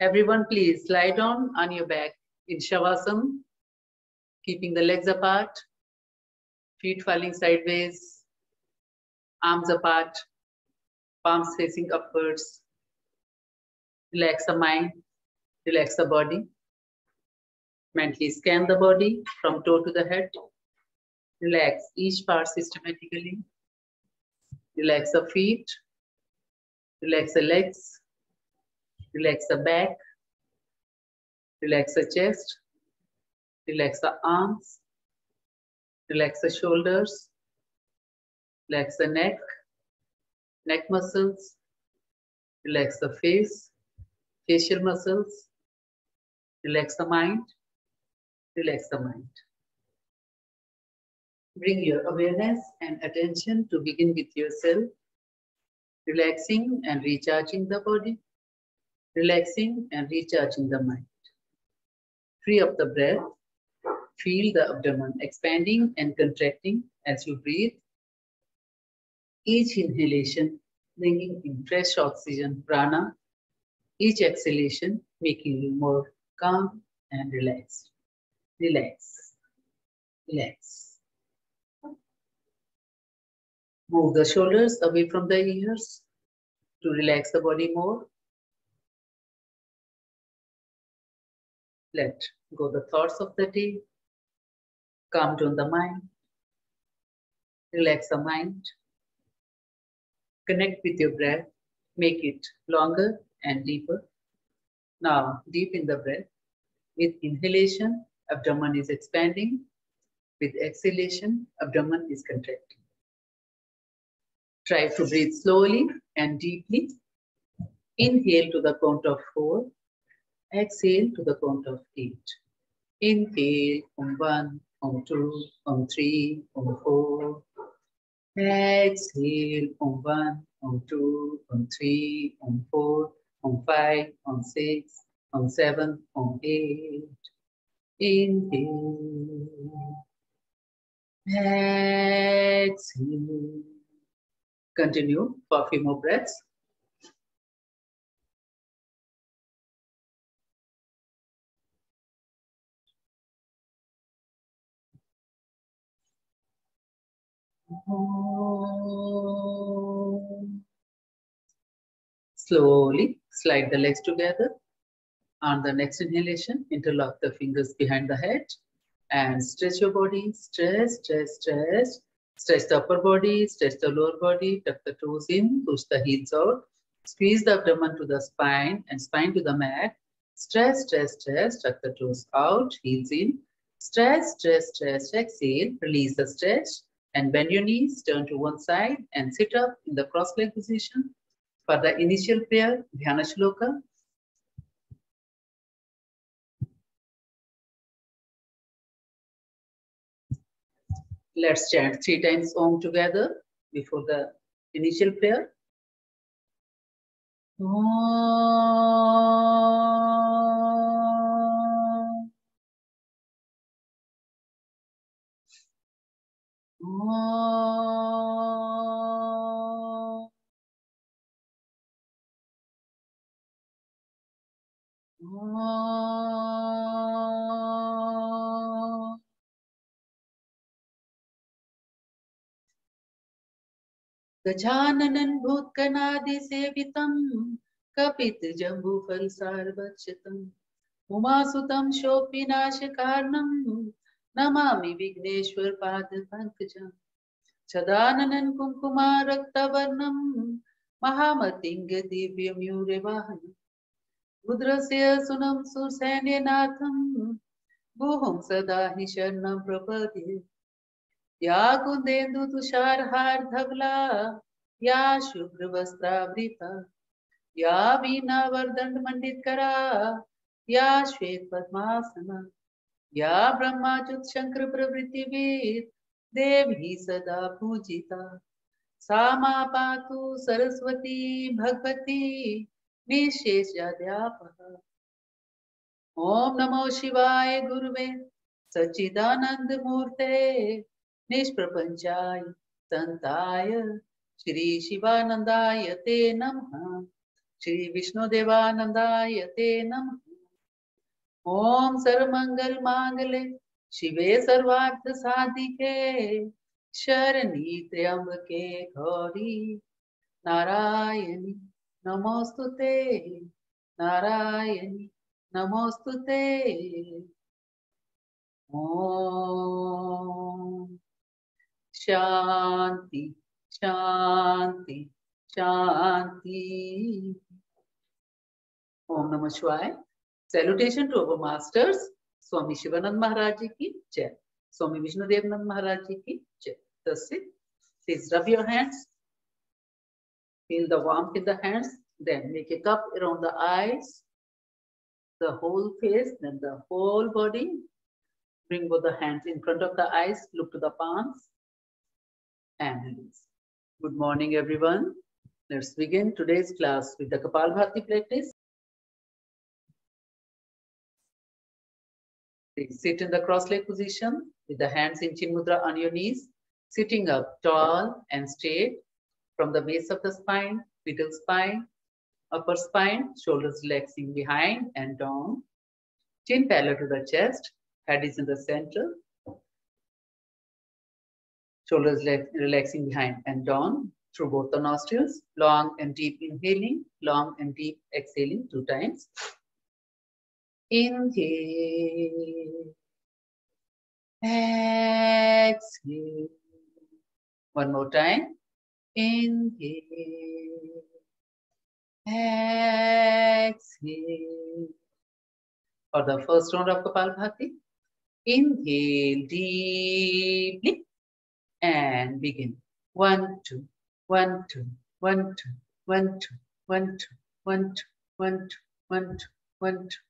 Everyone please lie down on your back in Shavasana, keeping the legs apart, feet falling sideways, arms apart, palms facing upwards. Relax the mind, relax the body. Mentally scan the body from toe to the head. Relax each part systematically. Relax the feet. Relax the legs. Relax the back. Relax the chest. Relax the arms. Relax the shoulders. Relax the neck, neck muscles. Relax the face, facial muscles. Relax the mind. Relax the mind. Bring your awareness and attention to begin with yourself, relaxing and recharging the body, relaxing and recharging the mind. Free up the breath. Feel the abdomen expanding and contracting as you breathe. Each inhalation bringing in fresh oxygen, prana. Each exhalation making you more calm and relaxed. Relax. Relax. Move the shoulders away from the ears to relax the body more. Let go the thoughts of the day. Calm down the mind. Relax the mind. Connect with your breath. Make it longer and deeper. Now, deep in the breath. With inhalation, abdomen is expanding. With exhalation, abdomen is contracting. Try to breathe slowly and deeply. Inhale to the count of four. Exhale to the count of eight. Inhale on one, on two, on three, on four. Exhale on one, on two, on three, on four, on five, on six, on seven, on eight. Inhale. Exhale. Continue for a few more breaths. Slowly slide the legs together. On the next inhalation, interlock the fingers behind the head and stretch your body. Stretch, stretch, stretch. Stretch the upper body, stretch the lower body, tuck the toes in, push the heels out. Squeeze the abdomen to the spine and spine to the mat. Stretch, stretch, stretch, tuck the toes out, heels in. Stretch, stretch, stretch, exhale, release the stretch and bend your knees, turn to one side and sit up in the cross leg position. For the initial prayer, Dhyana Shloka. Let's chant three times Om together before the initial prayer. Om. गजाननन् भूत्कनादिसेवितं कपितजम्बुफलसार्वक्षतम् शोपिनाश कारण नमामि विघ्नेश्वर पाद पंकजम् सदाननं कुङ्कुमारक्तवर्णं महामतिं दिव्यम्यूरवाहनम् रुद्रस्य सुनं सुसैन्यनाथं, गुहुं सदा ही शरण प्रपदे या कुंदेन्दु तुषार हार धवला या शुभ्र वस्त्रावृता या वीणा वरदंड मंडित करा, या श्वेत पद्मासना। या ब्रह्माच्युत शंकर प्रवृत्तिवीर देवी सदा पूजिता। सामा पातु सरस्वती भगवती निशेषाध्यापक ओम नमो शिवाय गुरुवे सचिदानंद मूर्ते, निष्प्रपंचाय संताय। श्री शिवानंदाय ते नमः, श्री विष्णुदेवानंदाय ते नमः। ओम सर्वमंगल मांगले, शिवे सर्वार्थ साधिके, शरणी त्र्यंबके गौरी। नारायणी, नमोस्तुते। नारायणी, नमोस्तुते। ओम। शांति शांति शांति। ओम नमः शिवाय। Salutation to our masters, Swami Shivanand Maharaj ji ki jai. Swami Vishnu Devanand Maharaj ji ki jai. That's it. Please rub your hands. Feel the warmth in the hands. Then make a cup around the eyes, the whole face, then the whole body. Bring both the hands in front of the eyes. Look to the palms and release. Good morning, everyone. Let's begin today's class with the Kapalbhati practice. Please sit in the cross-leg position with the hands in chin mudra on your knees, sitting up tall and straight from the base of the spine, middle spine, upper spine, shoulders relaxing behind and down, chin parallel to the chest, head is in the center, shoulders relaxing behind and down through both the nostrils, long and deep inhaling, long and deep exhaling two times. Inhale. Exhale. One more time. Inhale. Exhale. For the first round of Kapalbhati, inhale deeply and begin. One, two, one, two, one, two, one, two, one, two, one, two, one, two, one, two, one, two.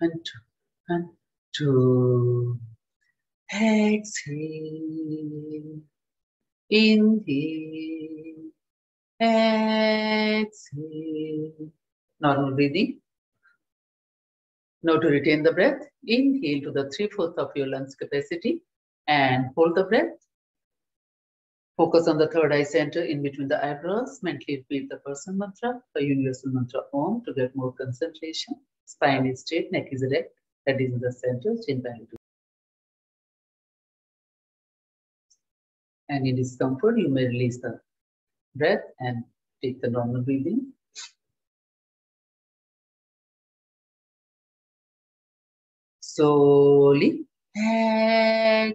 and two, and two. Exhale, inhale, exhale. Normal breathing. Now to retain the breath, inhale to the three-fourths of your lungs capacity and hold the breath. Focus on the third eye center in between the eyebrows. Mentally repeat the person mantra, the universal mantra om to get more concentration. Spine is straight, neck is erect, head is in the center, chin back And in discomfort, you may release the breath and take the normal breathing. Slowly exhale.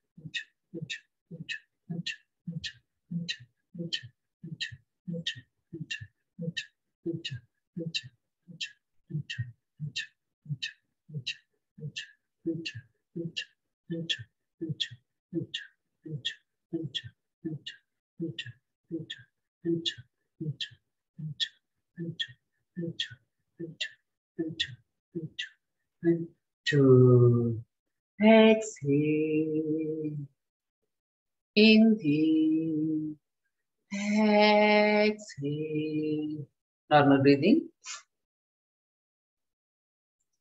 to exhale. Inhale. Exhale. Normal breathing.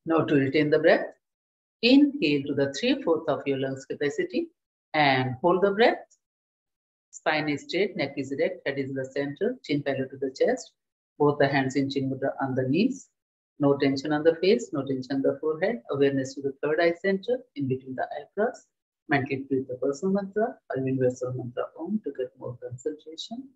Now to retain the breath, inhale to the three-fourths of your lungs capacity and hold the breath. Spine is straight, neck is erect, head is in the center, chin parallel to the chest. Both the hands in chin mudra on the knees. No tension on the face, no tension on the forehead. Awareness to the third eye center, in between the eyebrows. Mentally breathe the personal mantra or universal mantra Om to get more concentration.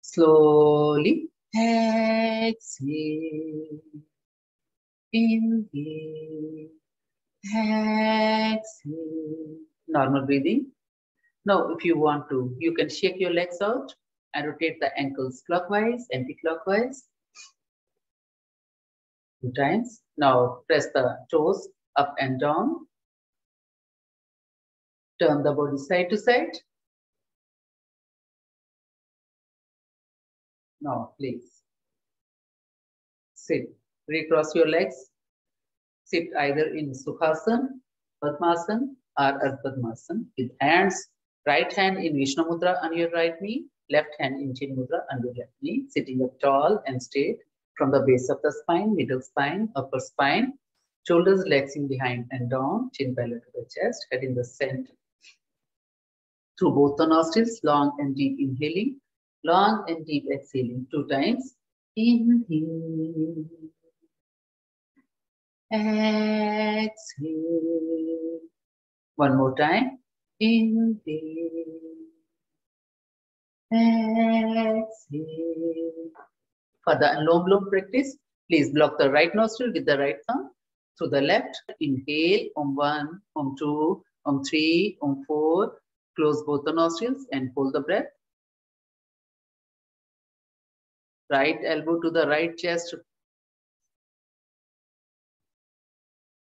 Slowly exhale. Inhale. Exhale. Normal breathing. Now, if you want to, you can shake your legs out and rotate the ankles clockwise, anti-clockwise. Two times. Now, press the toes up and down. Turn the body side to side. Now, please sit. Recross your legs. Sit either in Sukhasana, Padmasana, or Ardha Padmasana with hands, right hand in Vishnu Mudra on your right knee, left hand in Chin Mudra on your left knee, sitting up tall and straight from the base of the spine, middle spine, upper spine, shoulders relaxing behind and down, chin parallel to the chest, head in the center. Through both the nostrils, long and deep inhaling, long and deep exhaling two times. Inhale. Exhale. One more time. Inhale. Exhale. For the long blow practice, please block the right nostril with the right thumb to the left. Inhale, on one, on two, on three, on four. Close both the nostrils and hold the breath. Right elbow to the right chest.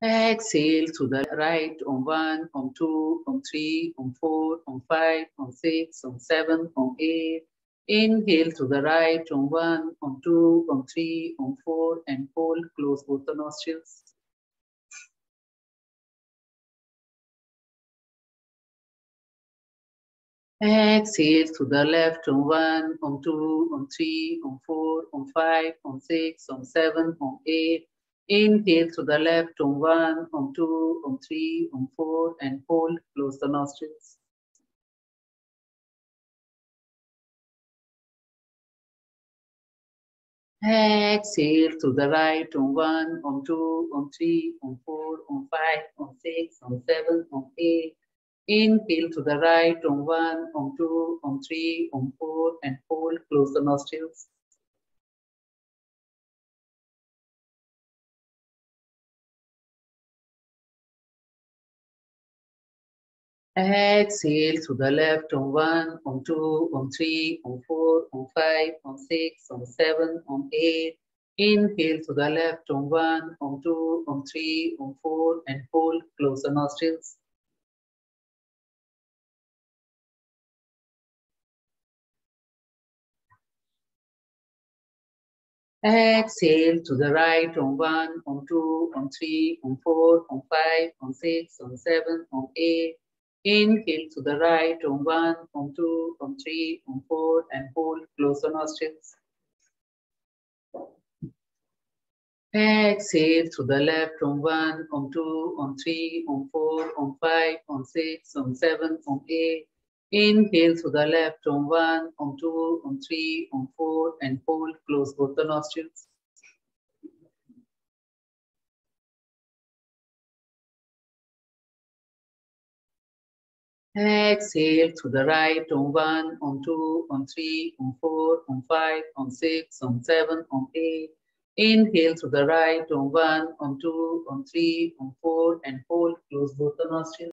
Exhale to the right on one, on two, on three, on four, on five, on six, on seven, on eight, Inhale through the right, on one, on two, on three, on four, and hold. Close both the nostrils. Exhale through the left on one, on two, on three, on four, on five, on six, on seven, on eight. Inhale through the left on one, on two, on three, on four, and hold. Close the nostrils. Exhale to the right on one, on two, on three, on four, on five, on six, on seven, on eight. Inhale to the right on one, on two, on three, on four, and hold. Close the nostrils. Exhale to the left on one, on two, on three, on four, on five, on six, on seven, on eight. Inhale to the left on one, on two, on three, on four, and hold. Close the nostrils. Exhale to the right on one, on two, on three, on four, on five, on six, on seven, on eight. Inhale to the right on one, on two, on three, on four, and hold, close the nostrils. Exhale to the left on one, on two, on three, on four, on five, on six, on seven, on eight. Inhale to the left on one, on two, on three, on four, and hold, close both the nostrils. Exhale to the right on one, on two, on three, on four, on five, on six, on seven, on eight. Inhale to the right on one, on two, on three, on four, and hold. Close both the nostrils.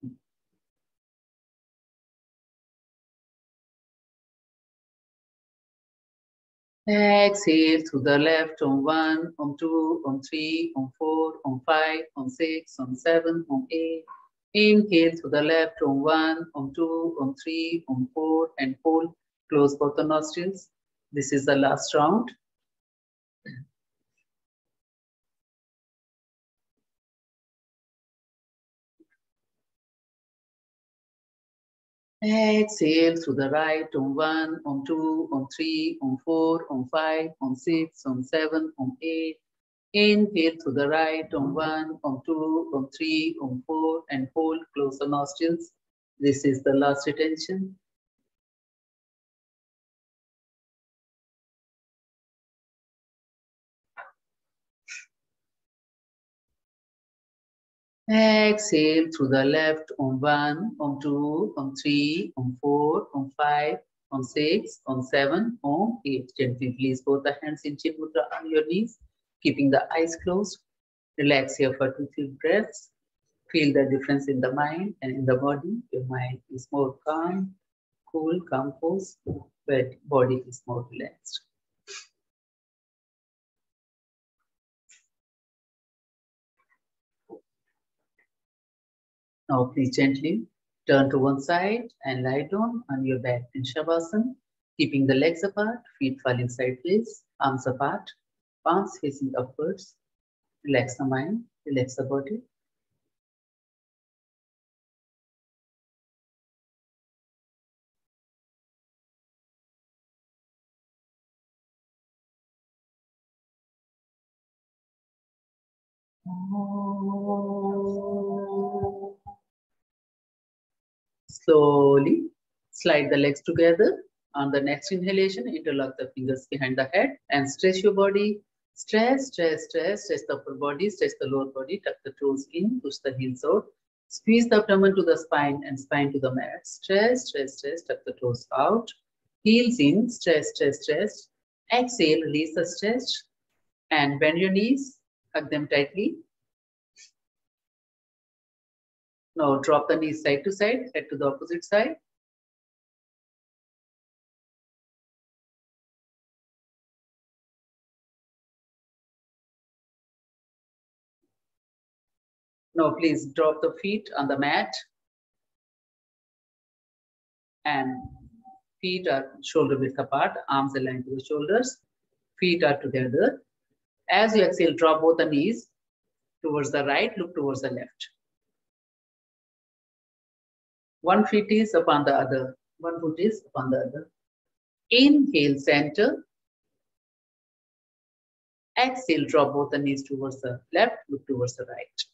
Exhale to the left on one, on two, on three, on four, on five, on six, on seven, on eight. Inhale to the left on one, on two, on three, on four, and hold. Close both the nostrils. This is the last round. Exhale through the right on one, on two, on three, on four, on five, on six, on seven, on eight. Inhale to the right on one, on two, on three, on four, and hold. Close the nostrils. This is the last retention. Exhale to the left on one, on two, on three, on four, on five, on six, on seven, on eight. Gently release both the hands in Chin Mudra on your knees, keeping the eyes closed. Relax here for two, three breaths. Feel the difference in the mind and in the body. Your mind is more calm, cool, composed, but body is more relaxed. Now please gently turn to one side and lie down on your back in Shavasana, keeping the legs apart, feet falling sideways, arms apart, palms facing upwards. Relax the mind, relax the body. Slowly slide the legs together. On the next inhalation, interlock the fingers behind the head and stretch your body. Stretch, stretch, stretch, stretch the upper body, stretch the lower body, tuck the toes in, push the heels out. Squeeze the abdomen to the spine and spine to the mat. Stretch, stretch, stretch, tuck the toes out. Heels in, stretch, stretch, stretch. Exhale, release the stretch and bend your knees, hug them tightly. Now drop the knees side to side, head to the opposite side. Now please drop the feet on the mat. And feet are shoulder width apart, arms aligned to the shoulders. Feet are together. As you exhale, drop both the knees towards the right, look towards the left. One foot is upon the other. One foot is upon the other. Inhale, center. Exhale, drop both the knees towards the left, look towards the right.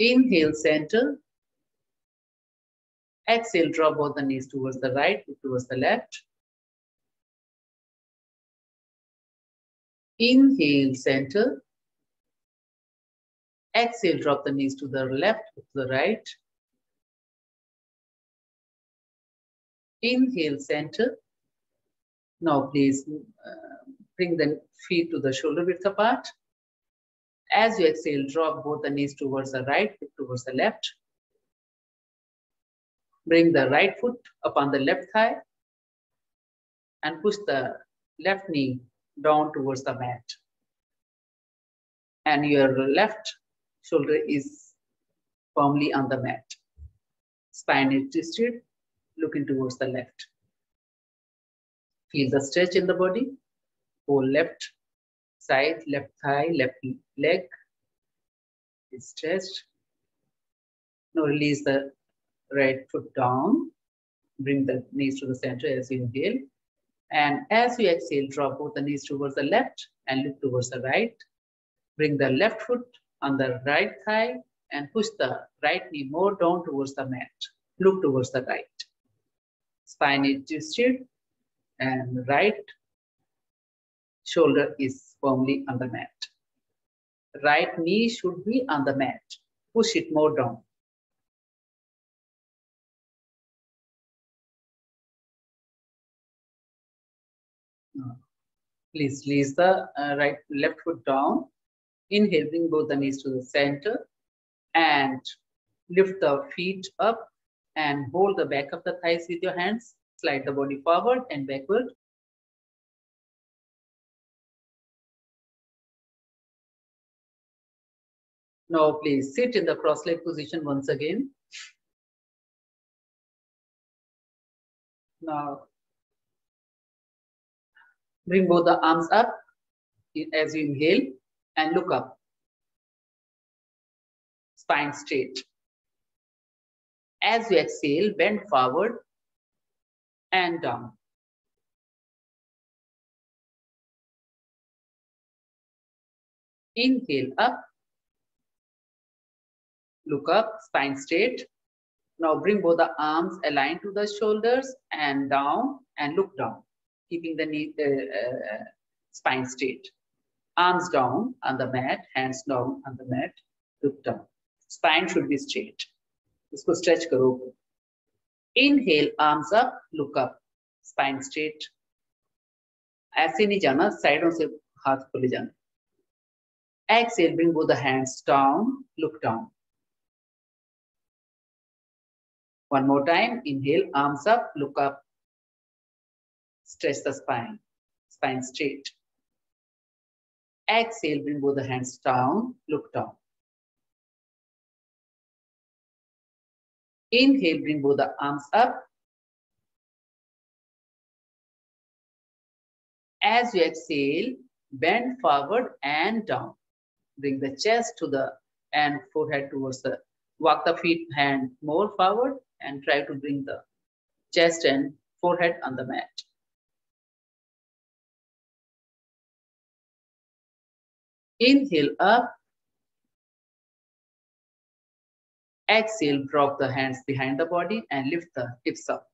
Inhale, center. Exhale, drop both the knees towards the right, towards the left. Inhale, center. Exhale, drop the knees to the left, to the right. Inhale, center. Now please uh, bring the feet to the shoulder width apart. As you exhale, drop both the knees towards the right, towards the left. Bring the right foot upon the left thigh and push the left knee down towards the mat. And your left shoulder is firmly on the mat. Spine is twisted, looking towards the left. Feel the stretch in the body. Whole left side, left thigh, left leg is stretched. Now release the right foot down. Bring the knees to the center as you inhale. And as you exhale, drop both the knees towards the left and look towards the right. Bring the left foot on the right thigh and push the right knee more down towards the mat. Look towards the right. Spine is twisted and right shoulder is firmly on the mat. Right knee should be on the mat. Push it more down. Please release the uh, right left foot down Inhale, bring both the knees to the center and lift the feet up and hold the back of the thighs with your hands. Slide the body forward and backward. Now please sit in the cross-leg position once again. Now bring both the arms up as you inhale and look up. Spine straight. As you exhale, bend forward and down. Inhale up. Look up, spine straight. Now bring both the arms aligned to the shoulders and down and look down, keeping the knee, uh, uh, spine straight. Arms down on the mat, hands down on the mat, look down. Spine should be straight. इसको stretch करो Inhale, arms up, look up, spine straight. ऐसे नहीं जाना साइडों से हाथ को ले जाना exhale bring both the hands down look down one more time. Inhale arms up look up. Stretch the spine. Spine straight. Exhale bring both the hands down look down. Inhale bring both the arms up. As you exhale, bend forward and down. Bring the chest to the and forehead towards the, walk the feet hand more forward and try to bring the chest and forehead on the mat. Inhale up. Exhale, drop the hands behind the body and lift the hips up.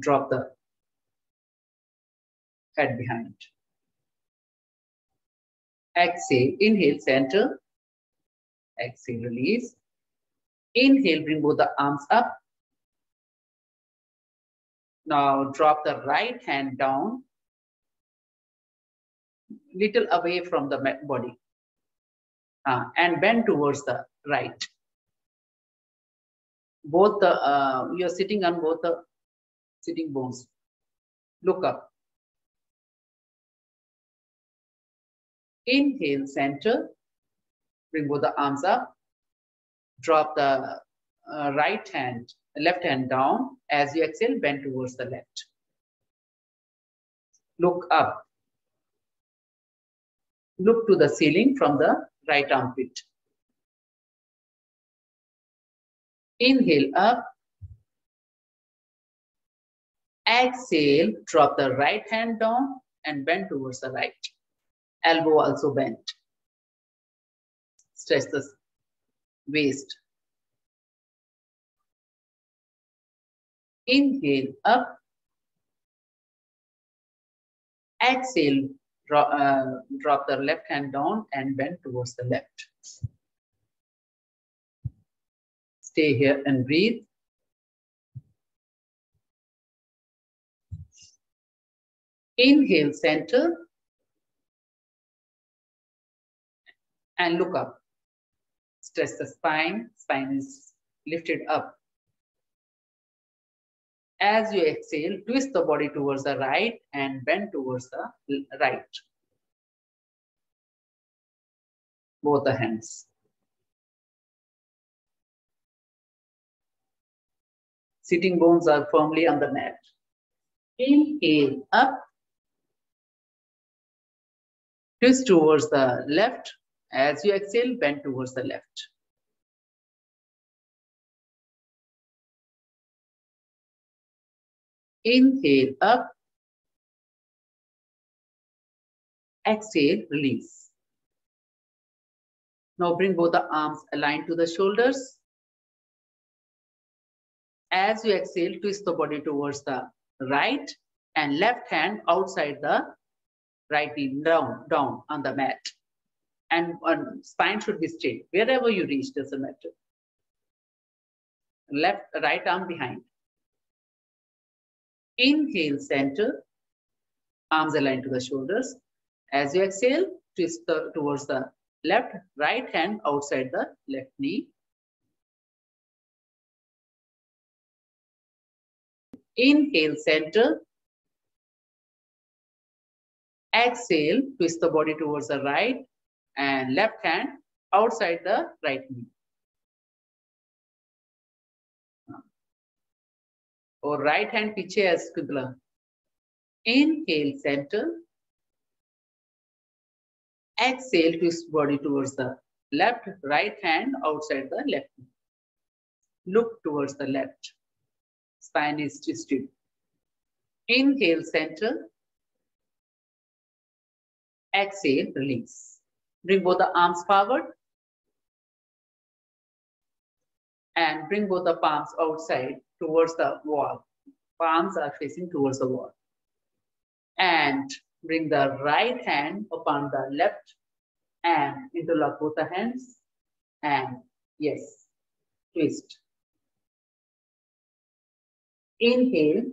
drop the head behind. Exhale, inhale, center. Exhale, release. Inhale, bring both the arms up. Now drop the right hand down, little away from the body. Uh, and bend towards the right. Both the, uh, you're sitting on both the sitting bones. Look up. Inhale, center. Bring both the arms up. Drop the uh, right hand, left hand down. As you exhale, bend towards the left. Look up. Look to the ceiling from the right armpit. Inhale up. Exhale, drop the right hand down and bend towards the right. Elbow also bent. The waist. Inhale up. Exhale, drop, uh, drop the left hand down and bend towards the left. Stay here and breathe. Inhale, center. And look up. Stretch the spine. Spine is lifted up. As you exhale, twist the body towards the right and bend towards the right. Both the hands. Sitting bones are firmly on the mat. Inhale up Twist towards the left. As you exhale, bend towards the left. Inhale up. Exhale, release. Now bring both the arms aligned to the shoulders. As you exhale, twist the body towards the right and left hand outside the right knee down, down on the mat. And spine should be straight. Wherever you reach, doesn't matter. Left, right arm behind. Inhale, center. Arms aligned to the shoulders. As you exhale, twist the, towards the left, right hand outside the left knee. Inhale, center. Exhale, twist the body towards the right and left hand outside the right knee. Or oh, right hand piche है Squidla. Inhale, center. Exhale, twist body towards the left, right hand outside the left knee. Look towards the left. Spine is twisted. Inhale, center. Exhale, release. Bring both the arms forward. And bring both the palms outside towards the wall. Palms are facing towards the wall. And bring the right hand upon the left and interlock both the hands. And yes, twist. Inhale,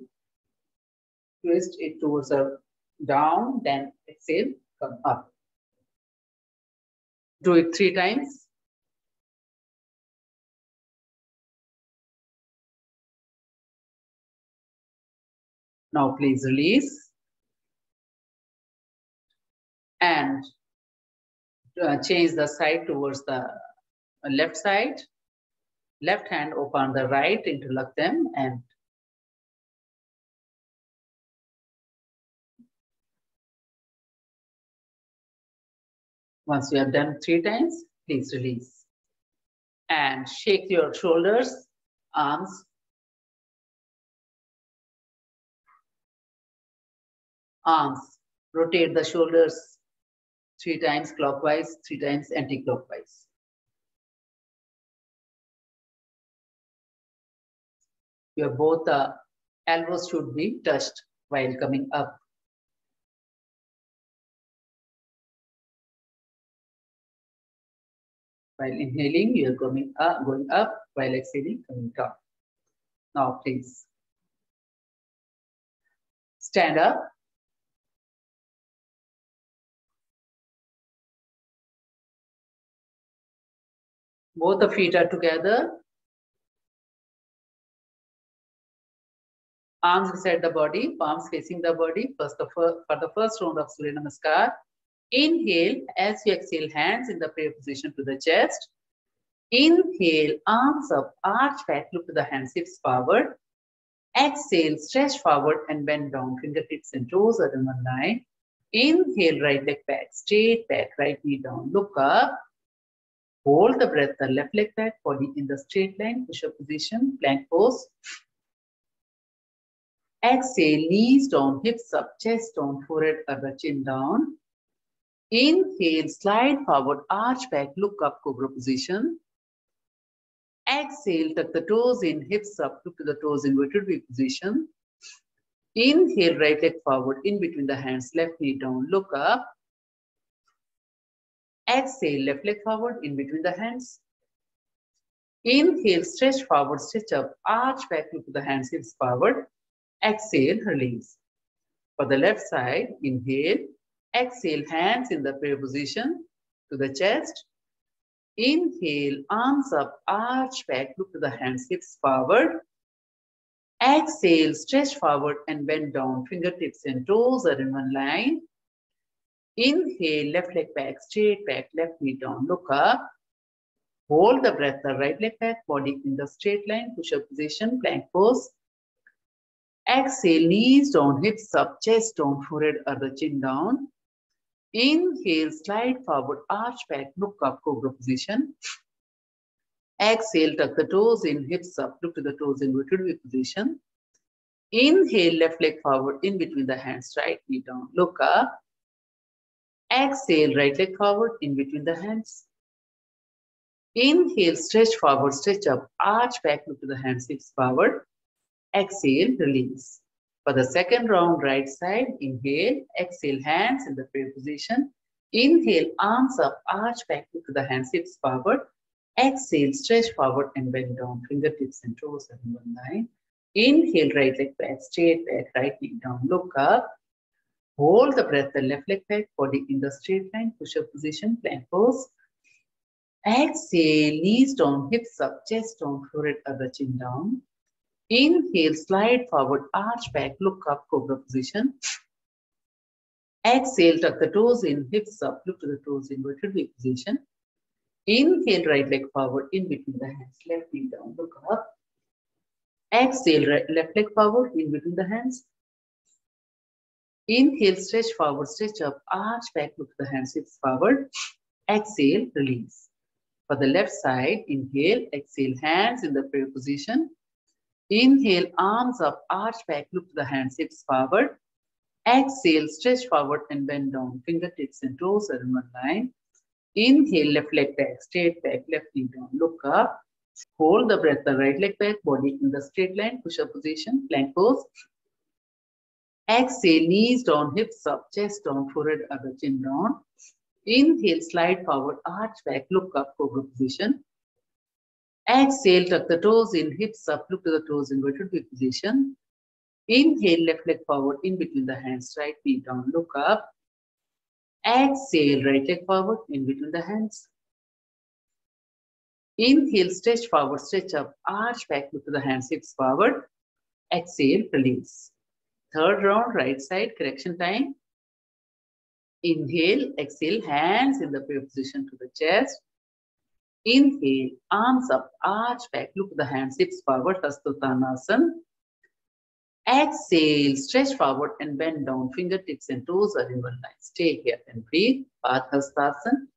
twist it towards the down, then exhale, come up. Do it three times. Now please release. And uh, change the side towards the left side. Left hand open the right, interlock them and Once you have done three times, please release. And shake your shoulders, arms. Arms. Rotate the shoulders three times clockwise, three times anti-clockwise. Your both uh, elbows should be touched while coming up. While inhaling, you are going up, going up. While exhaling, coming down. Now, please stand up. Both the feet are together. Arms beside the body, palms facing the body. First, the for, the first round of Surya Namaskar, Inhale as you exhale, hands in the prayer position to the chest. Inhale, arms up, arch back, look to the hands, hips forward. Exhale, stretch forward and bend down, fingertips and toes are in one line. Inhale, right leg back, straight back, right knee down, look up. Hold the breath, the left leg back, body in the straight line, push-up position, plank pose. Exhale, knees down, hips up, chest down, forehead or the chin down. Inhale, slide forward, arch back, look up, cobra position. Exhale, tuck the toes in, hips up, look to the toes in inverted V position. Inhale, right leg forward, in between the hands, left knee down, look up. Exhale, left leg forward, in between the hands. Inhale, stretch forward, stretch up, arch back, look to the hands, hips forward. Exhale, release. For the left side, inhale, Exhale, hands in the prayer position to the chest. Inhale, arms up, arch back, look to the hands, hips forward. Exhale, stretch forward and bend down. Fingertips and toes are in one line. Inhale, left leg back, straight back, left knee down, look up. Hold the breath, the right leg back, body in the straight line, push-up position, plank pose. Exhale, knees down, hips up, chest down, forehead or the chin down. Inhale, slide forward, arch back, look up, cobra position. Exhale, tuck the toes in, hips up, look to the toes in inverted V position. Inhale, left leg forward, in between the hands, right knee down, look up. Exhale, right leg forward, in between the hands. Inhale, stretch forward, stretch up, arch back, look to the hands, hips forward. Exhale, release. For the second round, right side, inhale, exhale, hands in the prayer position. Inhale, arms up, arch back to the hands, hips forward. Exhale, stretch forward and bend down, fingertips and toes in one line. Inhale, right leg back, straight back, right knee down, look up. Hold the breath, the left leg back, body in the straight line, push-up position, plank pose. Exhale, knees down, hips up, chest down, forehead or the chin down. Inhale, slide forward, arch back, look up, cobra position. Exhale, tuck the toes in, hips up, look to the toes, inverted V position. Inhale, right leg forward, in between the hands, left knee down, look up. Exhale, right, left leg forward, in between the hands. Inhale, stretch forward, stretch up, arch back, look to the hands, hips forward. Exhale, release. For the left side, inhale, exhale, hands in the prayer position. Inhale, arms up, arch back, look to the hands, hips forward. Exhale, stretch forward and bend down. Fingertips and toes are in one line. Inhale, left leg back, straight back, left knee down. Look up. Hold the breath, the right leg back, body in the straight line, push-up position, plank pose. Exhale, knees down, hips up, chest down, forehead up, chin down. Inhale, slide forward, arch back, look up, cobra position. Exhale, tuck the toes in, hips up, look to the toes, inverted V position. Inhale, left leg forward, in between the hands, right knee down, look up. Exhale, right leg forward, in between the hands. Inhale, stretch forward, stretch up, arch back, look to the hands, hips forward. Exhale, release. Third round, right side, correction time. Inhale, exhale, hands in the prayer position to the chest. Inhale, arms up, arch back, look the hands, hips forward, Hastottanasana. Exhale, stretch forward and bend down, fingertips and toes are in one line. Stay here and breathe, Padhastasana.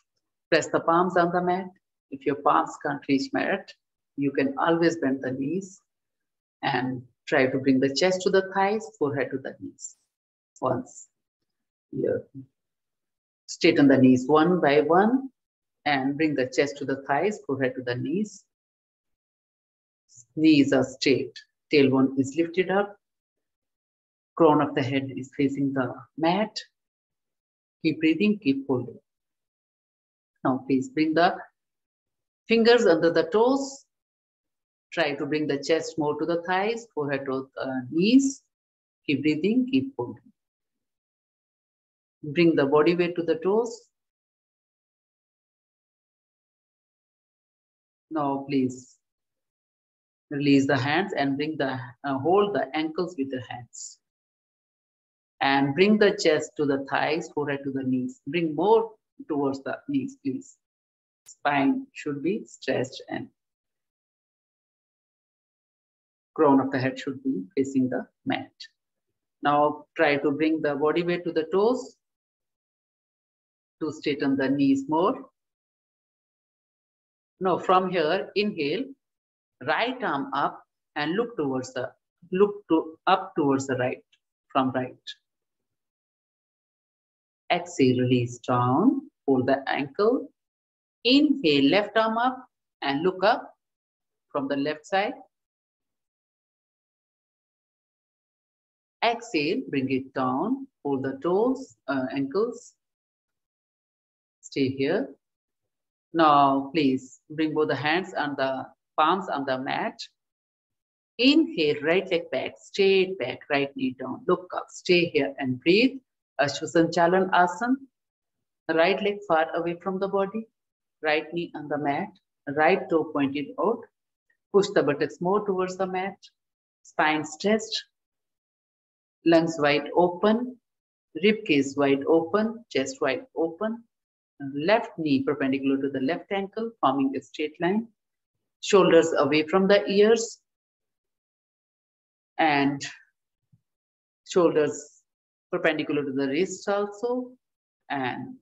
Press the palms on the mat. If your palms can't reach mat, you can always bend the knees and try to bring the chest to the thighs, forehead to the knees. Once. Here. Straighten the knees one by one and bring the chest to the thighs, forehead to the knees. Knees are straight, tailbone is lifted up, crown of the head is facing the mat. Keep breathing, keep holding. Now please bring the fingers under the toes. Try to bring the chest more to the thighs, forehead to the knees. Keep breathing, keep holding. Bring the body weight to the toes. Now please release the hands and bring the uh, hold the ankles with the hands. And bring the chest to the thighs, forehead to the knees. Bring more towards the knees, please. Spine should be stretched and crown of the head should be facing the mat. Now try to bring the body weight to the toes to straighten the knees more. Now from here, inhale, right arm up and look towards the, look to up towards the right, from right. Exhale, release down, hold the ankle. Inhale, left arm up and look up from the left side. Exhale, bring it down, hold the toes, uh, ankles. Stay here. Now, please bring both the hands and the palms on the mat. Inhale, right leg back, straight back, right knee down. Look up, stay here and breathe. Ashwasanchalan Asana. Right leg far away from the body. Right knee on the mat. Right toe pointed out. Push the buttocks more towards the mat. Spine stretched. Lungs wide open. Rib cage wide open. Chest wide open left knee perpendicular to the left ankle, forming a straight line. Shoulders away from the ears. And shoulders perpendicular to the wrists also. And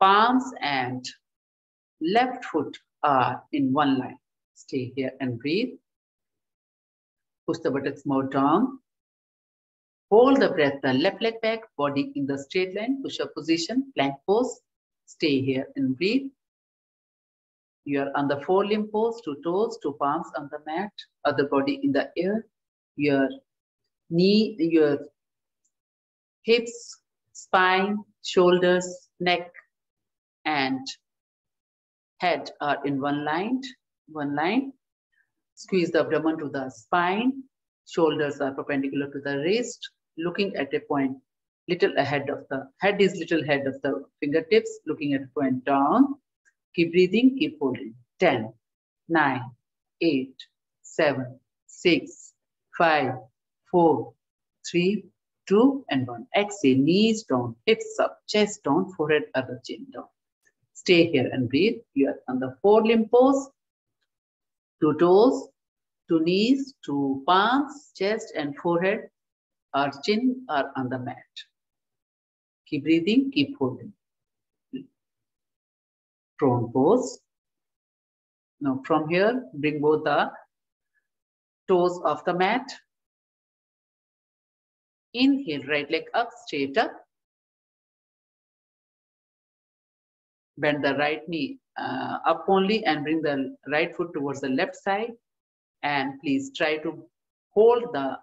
palms and left foot are in one line. Stay here and breathe. Push the buttocks more down. Hold the breath, the left leg back, body in the straight line, push up position, plank pose. Stay here and breathe. You are on the four limb pose, two toes, two palms on the mat, other body in the air. Your knee, your hips, spine, shoulders, neck, and head are in one line, one line. Squeeze the abdomen to the spine. Shoulders are perpendicular to the wrist, looking at a point little ahead of the head is little ahead of the fingertips, looking at point down. Keep breathing, keep holding. 10, 9, 8, 7, 6, five, four, three, two, and one. Exhale, knees down, hips up, chest down, forehead, other chin down. Stay here and breathe. You are on the four limb pose. Two toes, two knees, two palms, chest and forehead or chin are on the mat. Keep breathing, keep holding. Prone pose. Now from here, bring both the toes off the mat. Inhale, right leg up, straight up. Bend the right knee uh, up only and bring the right foot towards the left side. And please try to hold the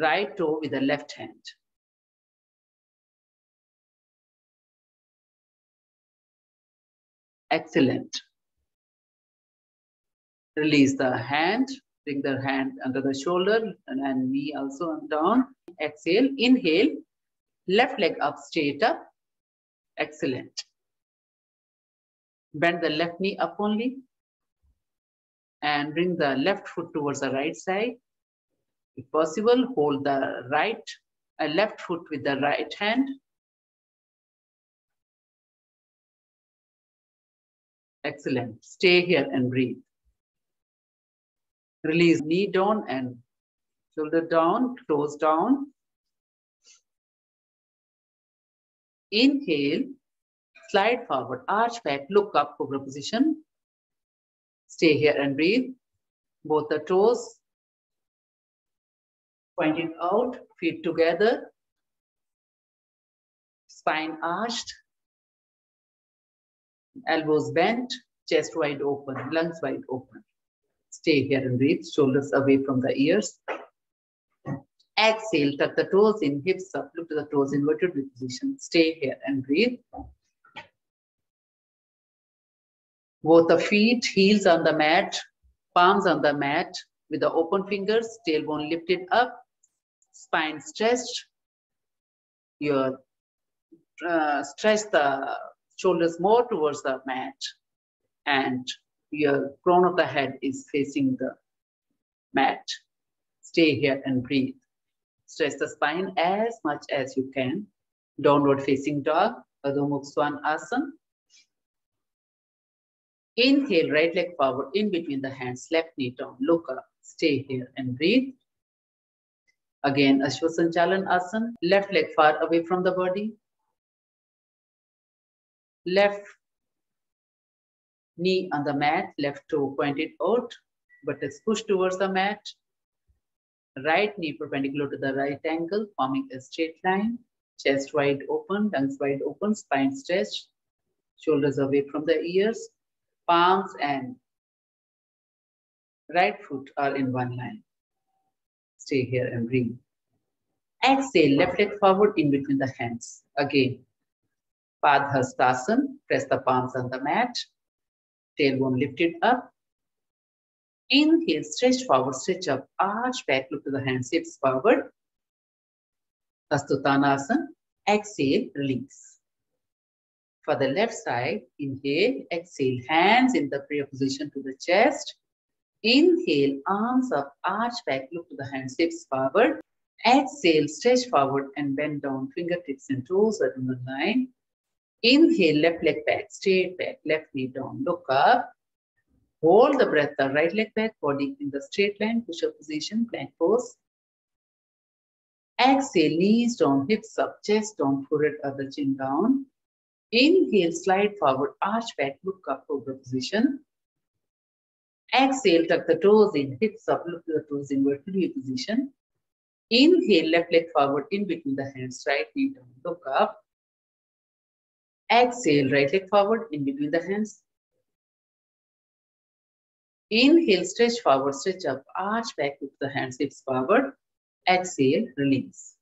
right toe with the left hand. Excellent. Release the hand, bring the hand under the shoulder and, and knee also down. Exhale, inhale, left leg up, straight up. Excellent. Bend the left knee up only and bring the left foot towards the right side. If possible, hold the right, uh, left foot with the right hand. Excellent. Stay here and breathe. Release knee down and shoulder down, toes down. Inhale, slide forward, arch back, look up, cobra position. Stay here and breathe. Both the toes pointing out, feet together, spine arched, elbows bent, chest wide open, lungs wide open. Stay here and breathe, shoulders away from the ears. Exhale, tuck the toes in, hips up, look to the toes, inverted V position. Stay here and breathe. Both the feet, heels on the mat, palms on the mat with the open fingers, tailbone lifted up, spine stretched. Your uh, stretch the shoulders more towards the mat and your crown of the head is facing the mat. Stay here and breathe. Stretch the spine as much as you can. Downward facing dog, Adho Mukha Svanasana. Inhale, right leg forward, in between the hands, left knee down, look up, stay here and breathe. Again, Ashwasanchalan Asana, left leg far away from the body. Left knee on the mat, left toe pointed out, but it's pushed towards the mat. Right knee perpendicular to the right angle, forming a straight line. Chest wide open, lungs wide open, spine stretched, shoulders away from the ears palms and right foot are in one line. Stay here and breathe. Exhale, left leg forward in between the hands. Again, Padhastasana, press the palms on the mat. Tailbone lifted up. Inhale, stretch forward, stretch up, arch back, look to the hands, hips forward. Hastottanasana. Exhale, release. For the left side, inhale, exhale, hands in the prayer position to the chest. Inhale, arms up, arch back, look to the hands, hips forward. Exhale, stretch forward and bend down, fingertips and toes are in the line. Inhale, left leg back, straight back, left knee down, look up. Hold the breath, the right leg back, body in the straight line, push-up position, plank pose. Exhale, knees down, hips up, chest down, forehead, other chin down. Inhale, slide forward, arch back, look up, cobra position. Exhale, tuck the toes in, hips up, look the toes inverted V position. Inhale, left leg forward, in between the hands, right knee down, look up. Exhale, right leg forward, in between the hands. Inhale, stretch forward, stretch up, arch back, with the hands, hips forward. Exhale, release.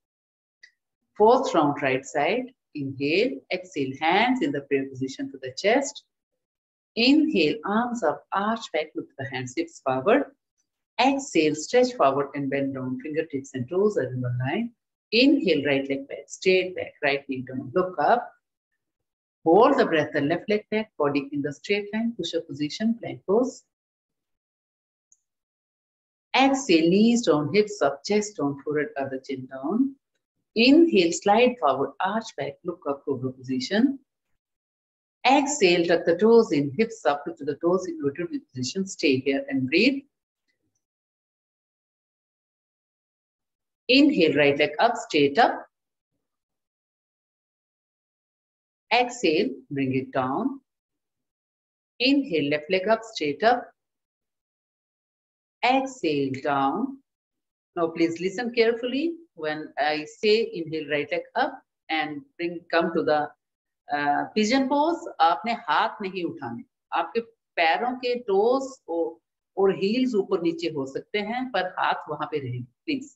Fourth round, right side. Inhale, exhale, hands in the prayer position to the chest. Inhale, arms up, arch back, with the hands, hips forward. Exhale, stretch forward and bend down, fingertips and toes are in the line. Inhale, right leg back, straight back, right knee down, look up. Hold the breath, the left leg back, body in the straight line, push up position, plank pose. Exhale, knees down, hips up, chest down, forehead or the chin down. Inhale, slide forward, arch back, look up, cobra position. Exhale, tuck the toes in, hips up to the toes in inverted position. Stay here and breathe. Inhale, right leg up, straight up. Exhale, bring it down. Inhale, left leg up, straight up. Exhale, down. Now, please listen carefully when I say inhale, right leg up and bring come to the pigeon pose आपने हाथ नहीं उठाने आपके पैरों के toast और heels ऊपर नीचे हो सकते हैं पर हाथ वहाँ पे रहेंगे please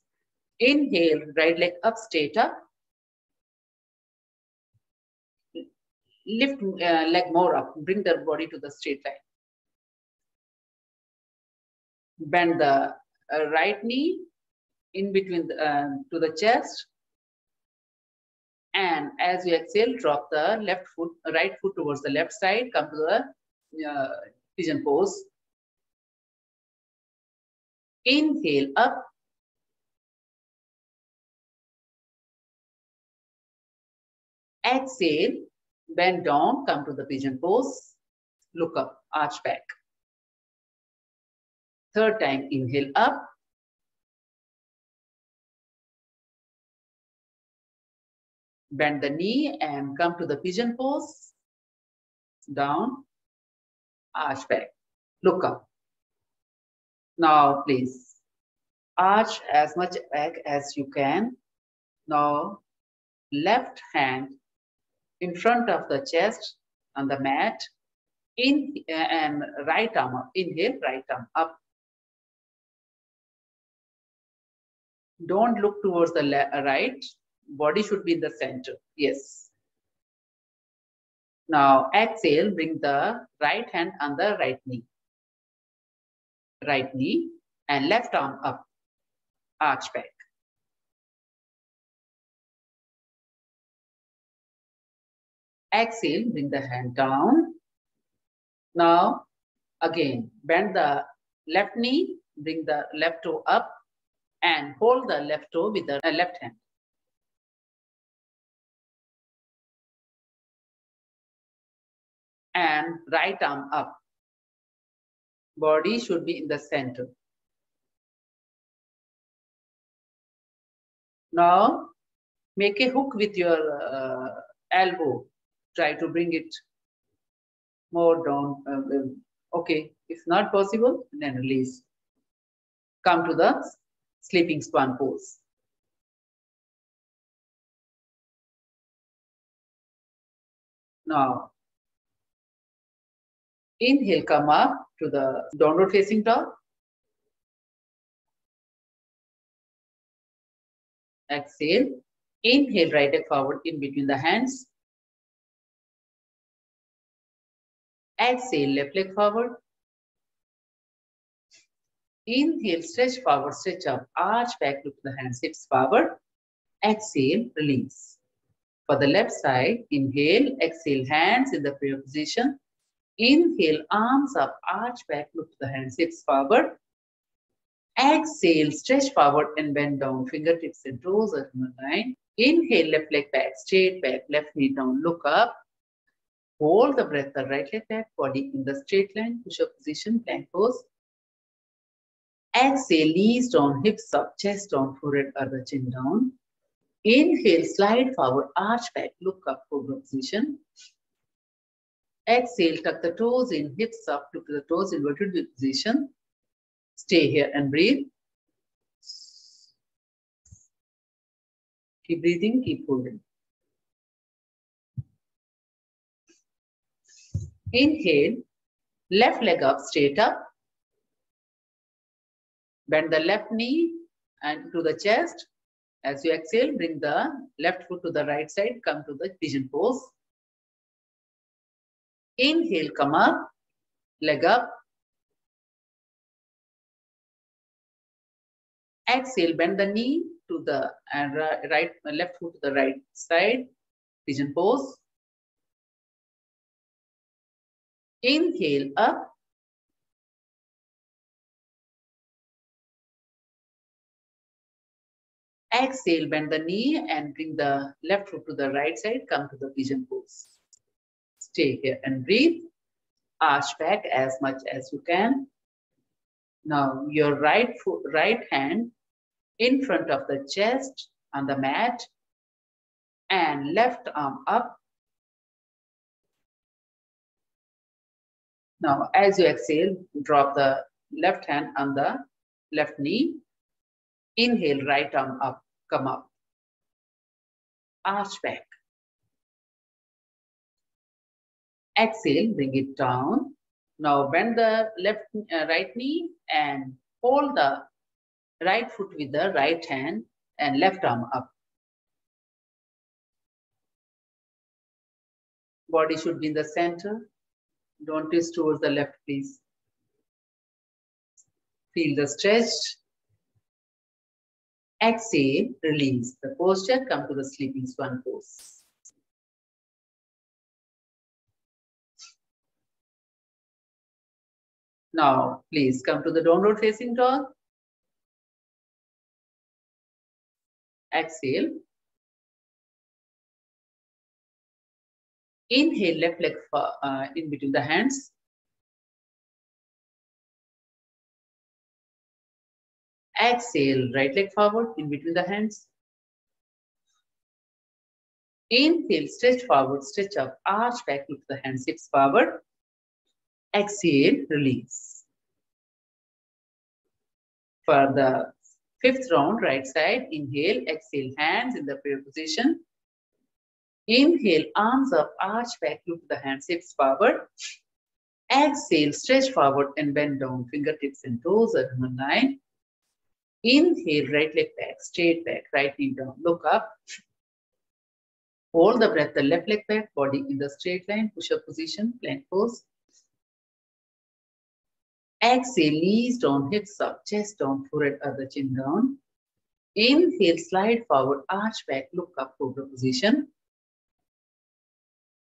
inhale right leg up straight up lift uh, leg more up bring the body to the straight line bend the uh, right knee in between the, uh, to the chest And as you exhale, drop the left foot, right foot towards the left side, come to the uh, pigeon pose. Inhale up. Exhale, bend down, come to the pigeon pose. Look up, arch back. Third time, inhale up. Bend the knee and come to the pigeon pose. Down, arch back, look up. Now, please, arch as much back as you can. Now, left hand in front of the chest on the mat. In and right arm up. Inhale, right arm up. Don't look towards the right body should be in the center. Yes. Now exhale, bring the right hand on the right knee. Right knee and left arm up, arch back. Exhale, bring the hand down. Now again, bend the left knee, bring the left toe up and hold the left toe with the left hand. and right arm up. Body should be in the center. Now, make a hook with your uh, elbow. Try to bring it more down. Uh, okay, if not possible, then release. Come to the sleeping swan pose. Now, Inhale, come up to the downward facing dog. Exhale. Inhale, right leg forward in between the hands. Exhale, left leg forward. Inhale, stretch forward, stretch up, arch back, look to the hands, hips forward. Exhale, release. For the left side, inhale, exhale, hands in the prayer position. Inhale, arms up, arch back, look to the hands, hips forward. Exhale, stretch forward and bend down, fingertips and toes are in line. Inhale, left leg back, straight back, left knee down, look up. Hold the breath, the right leg back, body in the straight line, push-up position, plank pose. Exhale, knees down, hips up, chest down, forehead or the chin down. Inhale, slide forward, arch back, look up, cobra position. Exhale, tuck the toes in, hips up, look to the toes, inverted position. Stay here and breathe. Keep breathing, keep holding. Inhale, left leg up, straight up. Bend the left knee and to the chest. As you exhale, bring the left foot to the right side, come to the pigeon pose. Inhale, come up, leg up. Exhale, bend the knee to the and right, left foot to the right side, pigeon pose. Inhale up. Exhale, bend the knee and bring the left foot to the right side. Come to the pigeon pose. Stay here and breathe. Arch back as much as you can. Now your right foot, right hand in front of the chest on the mat and left arm up. Now, as you exhale, drop the left hand on the left knee. Inhale, right arm up, come up. Arch back. Exhale, bring it down. Now bend the left, uh, right knee and hold the right foot with the right hand and left arm up. Body should be in the center. Don't twist towards the left, please. Feel the stretch. Exhale, release the posture, come to the sleeping swan pose. Now, please come to the downward facing dog. Exhale. Inhale, left leg uh, in between the hands. Exhale, right leg forward in between the hands. Inhale, stretch forward, stretch up, arch back, look the hands, hips forward. Exhale, release. For the fifth round, right side, inhale, exhale, hands in the prayer position. Inhale, arms up, arch back, look the hands, hips forward. Exhale, stretch forward and bend down, fingertips and toes are in a line. Inhale, right leg back, straight back, right knee down, look up. Hold the breath, the left leg back, body in the straight line, push up position, plank pose. Exhale, knees down, hips up, chest down, forehead the chin down. Inhale, slide forward, arch back, look up, cobra position.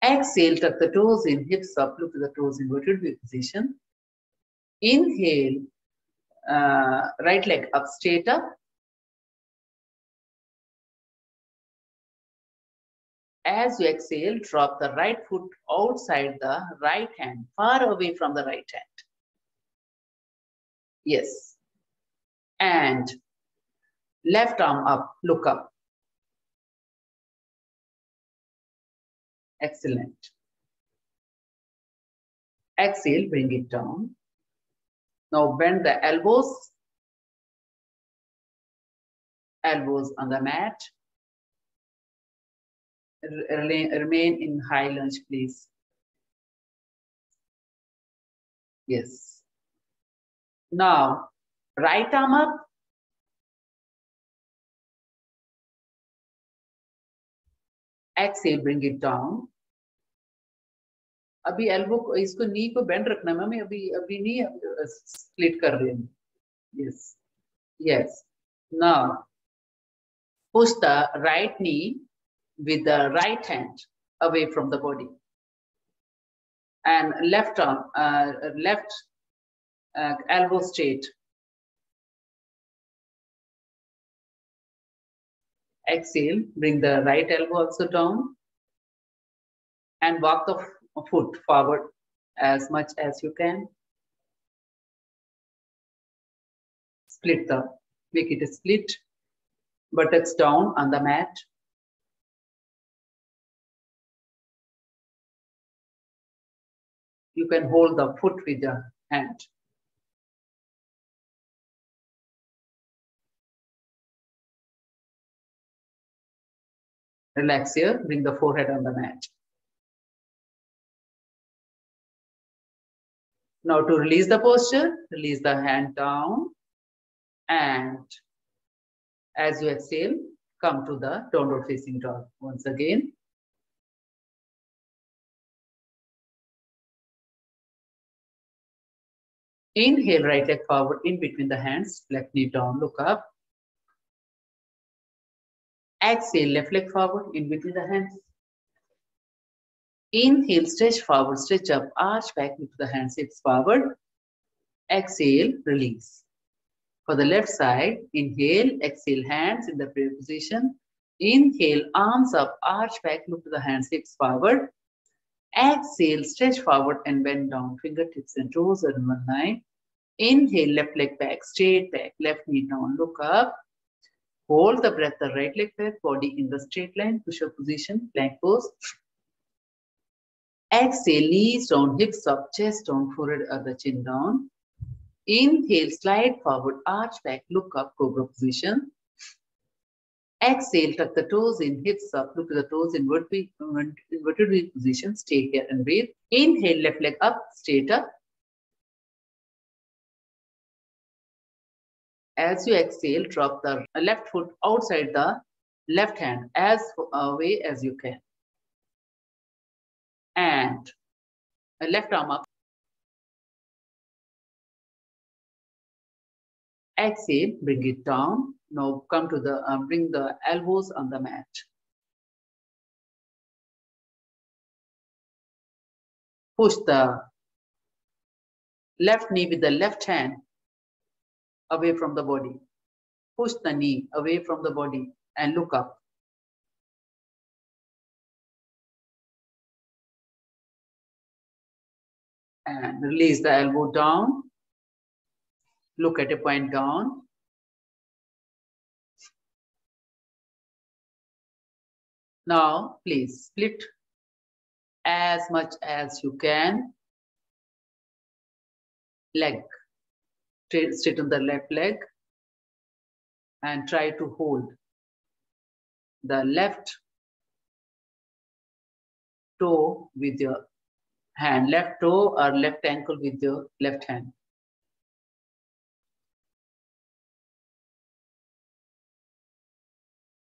Exhale, tuck the toes in, hips up, look at the toes, in inverted V position. Inhale, uh, right leg up, straight up. As you exhale, drop the right foot outside the right hand, far away from the right hand. Yes. And left arm up, look up. Excellent. Exhale, bring it down. Now bend the elbows. Elbows on the mat. Remain in high lunge, please. Yes. Now, right arm up. Exhale, bring it down. अभी elbow को इसको नी को bend रखना है मैं अभी अभी नी split कर रही हूँ yes yes now push the right knee with the right hand away from the body and left arm uh, left uh, elbow straight exhale bring the right elbow also down and walk the foot forward as much as you can. Split the, make it a split, buttocks down on the mat. You can hold the foot with the hand. Relax here, bring the forehead on the mat. Now to release the posture, release the hand down and as you exhale, come to the downward facing dog once again. Inhale, right leg forward in between the hands, left knee down, look up. Exhale, left leg forward in between the hands. Inhale, stretch forward, stretch up, arch back into the hands, hips forward. Exhale, release. For the left side, inhale, exhale, hands in the prayer position. Inhale, arms up, arch back, look to the hands, hips forward. Exhale, stretch forward and bend down, fingertips and toes are in one line. Inhale, left leg back, straight back, left knee down, look up. Hold the breath, the right leg back, body in the straight line, push-up position, plank pose. Exhale, knees down, hips up, chest down, forehead or the chin down. Inhale, slide forward, arch back, look up, cobra position. Exhale, tuck the toes in, hips up, look to the toes in inverted V position. Stay here and breathe. Inhale, left leg up, straight up. As you exhale, drop the left foot outside the left hand as away as you can. And left arm up. Exhale, bring it down. Now come to the, uh, bring the elbows on the mat. Push the left knee with the left hand away from the body. Push the knee away from the body and look up. And release the elbow down. Look at a point down. Now, please split as much as you can. Leg, straighten the left leg and try to hold the left toe with your hand, left toe or left ankle with your left hand.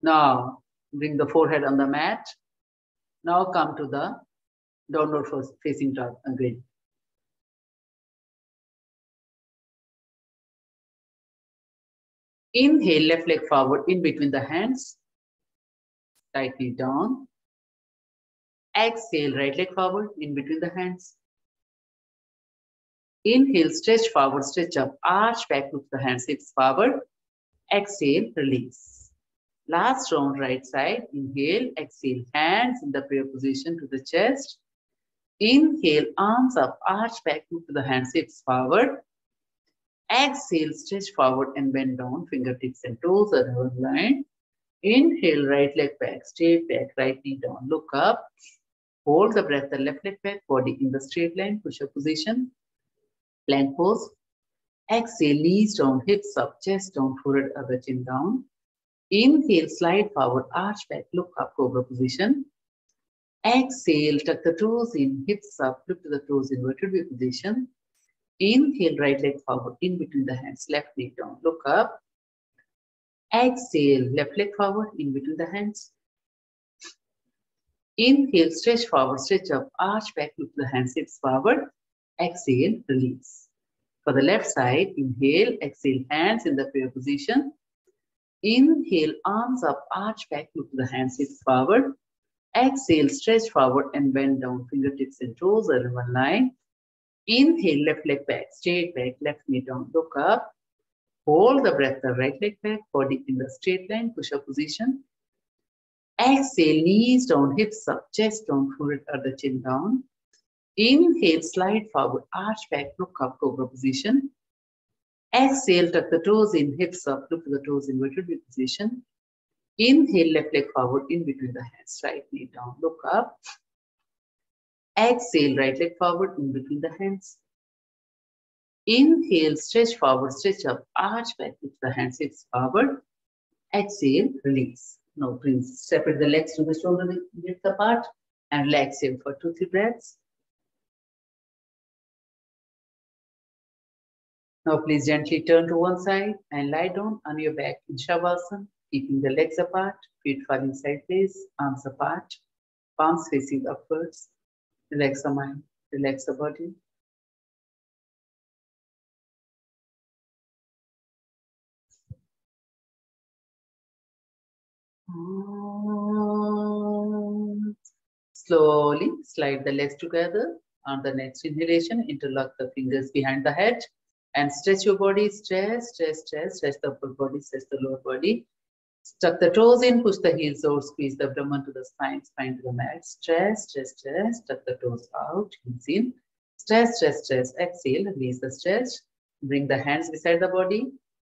Now, bring the forehead on the mat. Now come to the downward facing dog uh, again. Inhale, left leg forward in between the hands. Slightly down. Exhale, right leg forward in between the hands. Inhale, stretch forward, stretch up, arch back, look the hands, hips forward. Exhale, release. Last round, right side. Inhale, exhale, hands in the prayer position to the chest. Inhale, arms up, arch back, move the hands, hips forward. Exhale, stretch forward and bend down, fingertips and toes are in line. Inhale, right leg back, straight back, right knee down, look up. Hold the breath, the left leg back, body in the straight line, push-up position. Plank pose. Exhale, knees down, hips up, chest down, forehead, other chin down. Inhale, slide forward, arch back, look up, cobra position. Exhale, tuck the toes in, hips up, look to the toes, inverted V position. Inhale, right leg forward, in between the hands, left knee down, look up. Exhale, left leg forward, in between the hands. Inhale, stretch forward, stretch up, arch back, look to the hands, hips forward. Exhale, release. For the left side, inhale, exhale, hands in the prayer position. Inhale, arms up, arch back, look to the hands, hips forward. Exhale, stretch forward and bend down, fingertips and toes are in one line. Inhale, left leg back, straight back, left knee down, look up. Hold the breath, the right leg back, body in the straight line, push-up position. Exhale, knees down, hips up, chest down, forehead or the chin down. Inhale, slide forward, arch back, look up, cobra position. Exhale, tuck the toes in, hips up, look to the toes, inverted V position. Inhale, left leg forward in between the hands, right knee down, look up. Exhale, right leg forward in between the hands. Inhale, stretch forward, stretch up, arch back with the hands, forward. Exhale, release. Now, please separate the legs to the shoulder width apart and relax here for two, three breaths. Now please gently turn to one side and lie down on your back in Shavasana, keeping the legs apart, feet falling sideways, arms apart, palms facing upwards. Relax the mind, relax the body. Slowly slide the legs together. On the next inhalation, interlock the fingers behind the head And stretch your body, stretch, stretch, stretch, stretch the upper body, stretch the lower body. Tuck the toes in, push the heels out, squeeze the abdomen to the spine, spine to the mat. Stretch, stretch, stretch, tuck the toes out, heels in. Stretch, stretch, stretch, exhale, release the stretch. Bring the hands beside the body,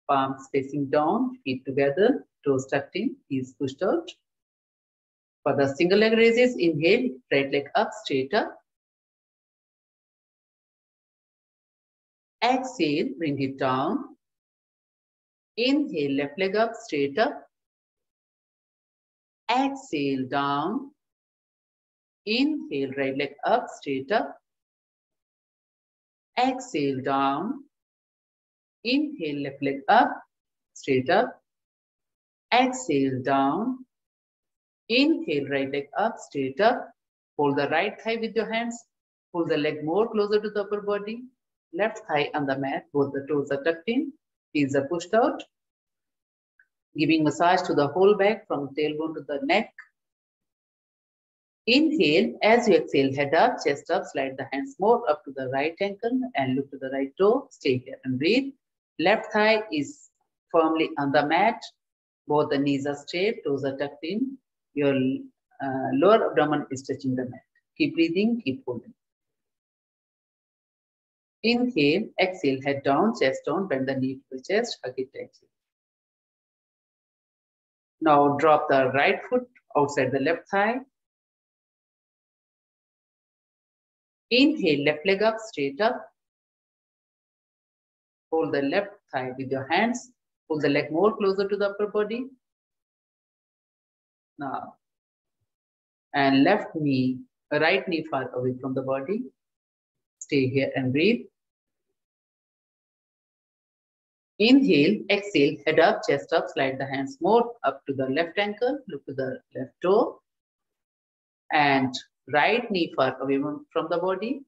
palms facing down, feet together, toes tucked in, heels pushed out. For the single leg raises, inhale, right leg up, straight up. Exhale, bring it down. Inhale, left leg up, straight up. Exhale, down. Inhale, right leg up, straight up. Exhale, down. Inhale, left leg up, straight up. Exhale, down. Inhale, right leg up, straight up. Hold the right thigh with your hands. Pull the leg more closer to the upper body. Left thigh on the mat. Both the toes are tucked in. Heels are pushed out. Giving massage to the whole back from tailbone to the neck. Inhale, as you exhale, head up, chest up, slide the hands more up to the right ankle and look to the right toe. Stay here and breathe. Left thigh is firmly on the mat. Both the knees are straight, toes are tucked in. Your uh, lower abdomen is touching the mat. Keep breathing, keep holding. Inhale, exhale, head down, chest down, bend the knee to the chest, hug it tightly. Now drop the right foot outside the left thigh. Inhale, left leg up, straight up. Hold the left thigh with your hands. Pull the leg more closer to the upper body. Now, and left knee, right knee far away from the body. Stay here and breathe. Inhale, exhale, head up, chest up, slide the hands more up to the left ankle, look to the left toe. And right knee far away from the body.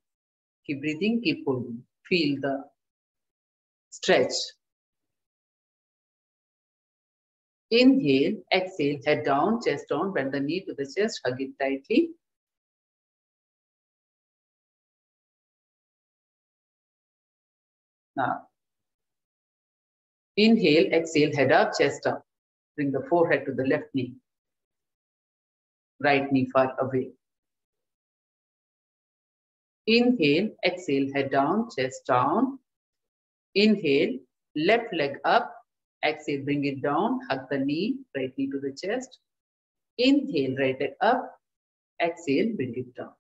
Keep breathing, keep holding. Feel the stretch. Inhale, exhale, head down, chest down, bend the knee to the chest, hug it tightly. Now, inhale, exhale, head up, chest up. Bring the forehead to the left knee. Right knee far away. Inhale, exhale, head down, chest down. Inhale, left leg up. Exhale, bring it down, hug the knee, right knee to the chest. Inhale, right leg up. Exhale, bring it down.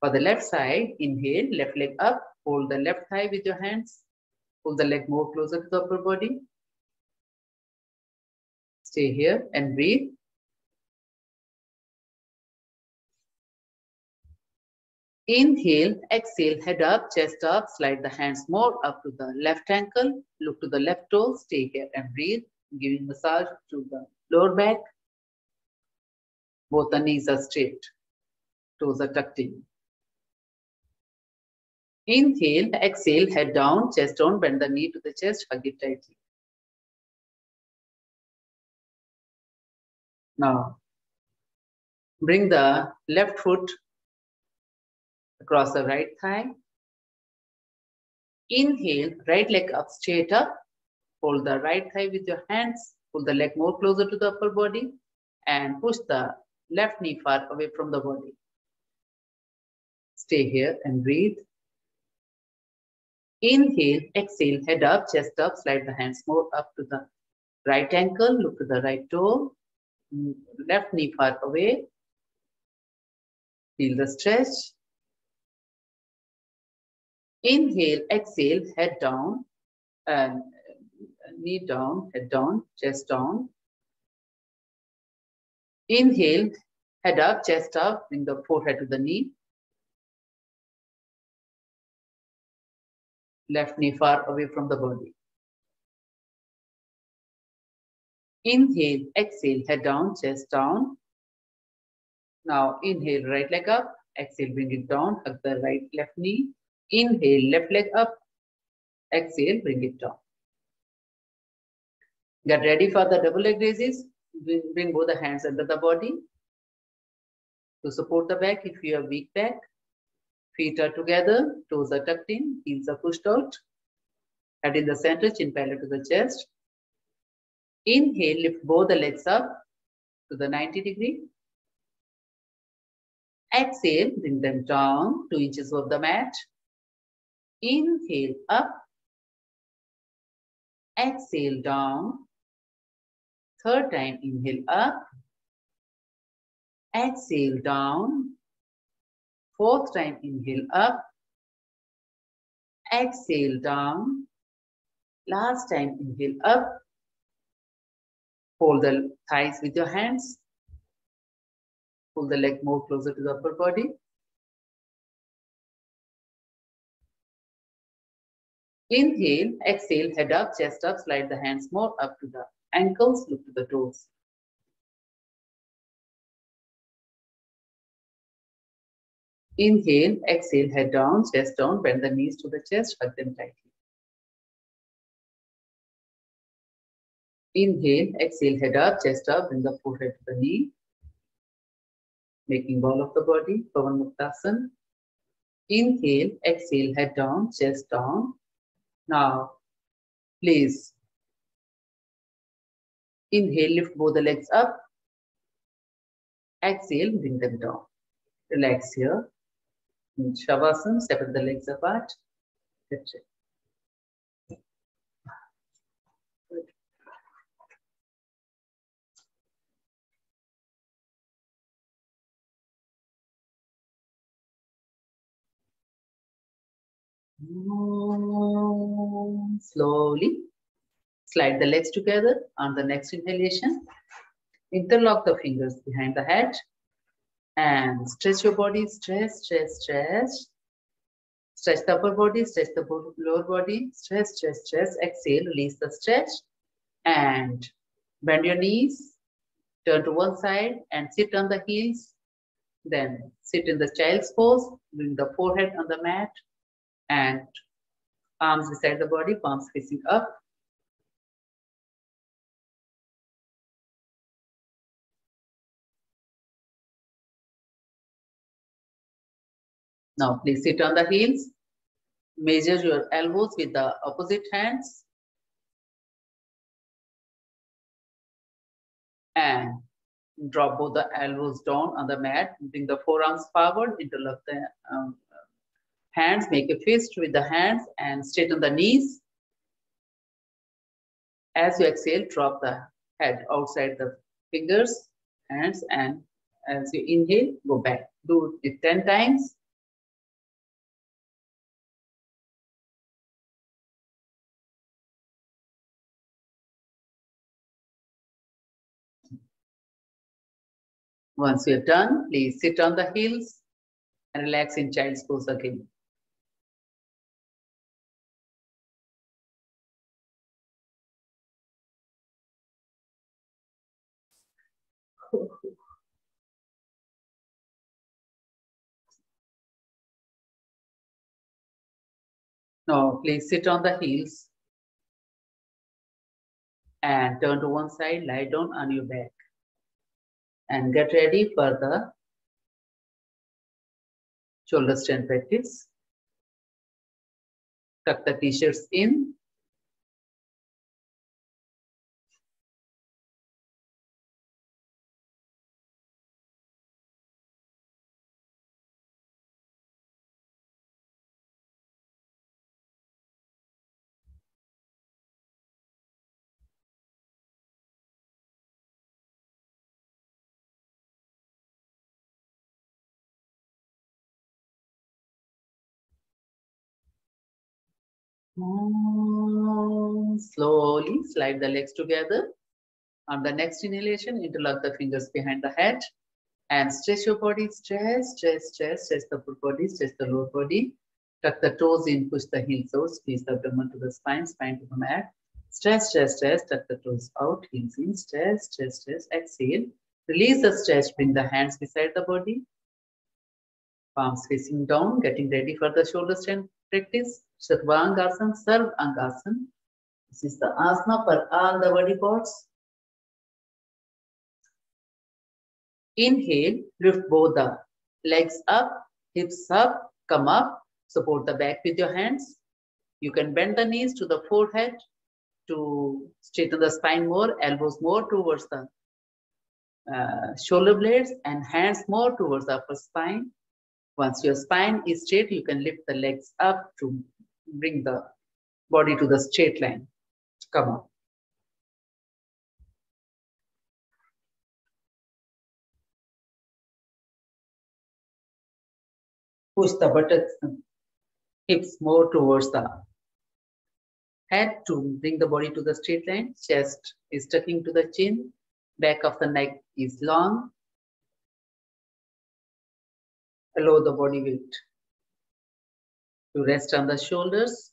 For the left side, inhale, left leg up. Hold the left thigh with your hands. Pull the leg more closer to the upper body. Stay here and breathe. Inhale, exhale, head up, chest up, slide the hands more up to the left ankle, look to the left toe, stay here and breathe, giving massage to the lower back. Both the knees are straight, toes are tucked in. Inhale, exhale, head down, chest down, bend the knee to the chest, hug it tightly. Now, bring the left foot across the right thigh. Inhale, right leg up, straight up. Hold the right thigh with your hands. Pull the leg more closer to the upper body and push the left knee far away from the body. Stay here and breathe. Inhale, exhale, head up, chest up, slide the hands more up to the right ankle, look to the right toe, mm, left knee far away. Feel the stretch. Inhale, exhale, head down, and uh, knee down, head down, chest down. Inhale, head up, chest up, bring the forehead to the knee. Left knee far away from the body. Inhale, exhale, head down, chest down. Now inhale, right leg up. Exhale, bring it down, hug the right left knee. Inhale, left leg up. Exhale, bring it down. Get ready for the double leg raises. Bring both the hands under the body to support the back if you have weak back. Feet are together, toes are tucked in, heels are pushed out. Head in the center, chin parallel to the chest. Inhale, lift both the legs up to the 90 degree. Exhale, bring them down two inches off the mat. Inhale up. Exhale down. Third time, inhale up. Exhale down. Fourth time, inhale up. Exhale down. Last time, inhale up. Hold the thighs with your hands. Pull the leg more closer to the upper body. Inhale, exhale, head up, chest up, slide the hands more up to the ankles, look to the toes. Inhale, exhale, head down, chest down, bend the knees to the chest, hug them tightly. Inhale, exhale, head up, chest up, bring the forehead to the knee. Making ball of the body, Pavan Muktasan. Inhale, exhale, head down, chest down. Now, please. Inhale, lift both the legs up. Exhale, bring them down. Relax here. In Shavasana, separate the legs apart. It. Slowly slide the legs together on the next inhalation. Interlock the fingers behind the head and stretch your body, stretch, stretch, stretch. Stretch the upper body, stretch the lower body, stretch, stretch, stretch. Exhale, release the stretch and bend your knees, turn to one side and sit on the heels. Then sit in the child's pose, bring the forehead on the mat and arms beside the body, palms facing up. Now please sit on the heels. Measure your elbows with the opposite hands. And drop both the elbows down on the mat. Bring the forearms forward, interlock the um, hands, make a fist with the hands and straighten the knees. As you exhale, drop the head outside the fingers, hands, and as you inhale, go back. Do it 10 times. Once you're done, please sit on the heels and relax in child's pose again. Now, please sit on the heels and turn to one side, lie down on your back and get ready for the shoulder stand practice. Tuck the t-shirts in. Slowly slide the legs together. On the next inhalation, interlock the fingers behind the head and stretch your body. Stretch, stretch, stretch, stretch the upper body, stretch the lower body. Tuck the toes in, push the heels out, squeeze the abdomen to the spine, spine to the mat. Stretch, stretch, stretch, tuck the toes out, heels in, stretch, stretch, stretch, exhale. Release the stretch, bring the hands beside the body. Palms facing down, getting ready for the shoulder stand practice. Sarvangasana, Sarvangasana. This is the asana for all the body parts. Inhale, lift both the legs up, hips up, come up, support the back with your hands. You can bend the knees to the forehead to straighten the spine more, elbows more towards the uh, shoulder blades and hands more towards the upper spine. Once your spine is straight, you can lift the legs up to bring the body to the straight line. Come on. Push the buttocks, hips more towards the head to bring the body to the straight line. Chest is tucking to the chin. Back of the neck is long. Allow the body weight to rest on the shoulders.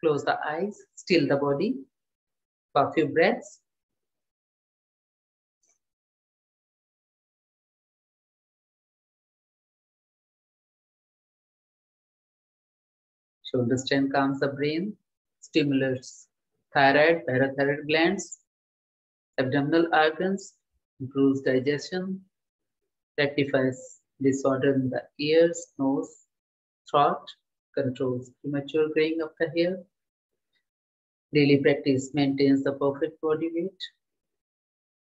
Close the eyes, still the body for a few breaths. Shoulder stand calms the brain, stimulates thyroid, parathyroid glands, abdominal organs, improves digestion, rectifies disorder in the ears, nose, throat, controls premature graying of the hair. Daily practice maintains the perfect body weight.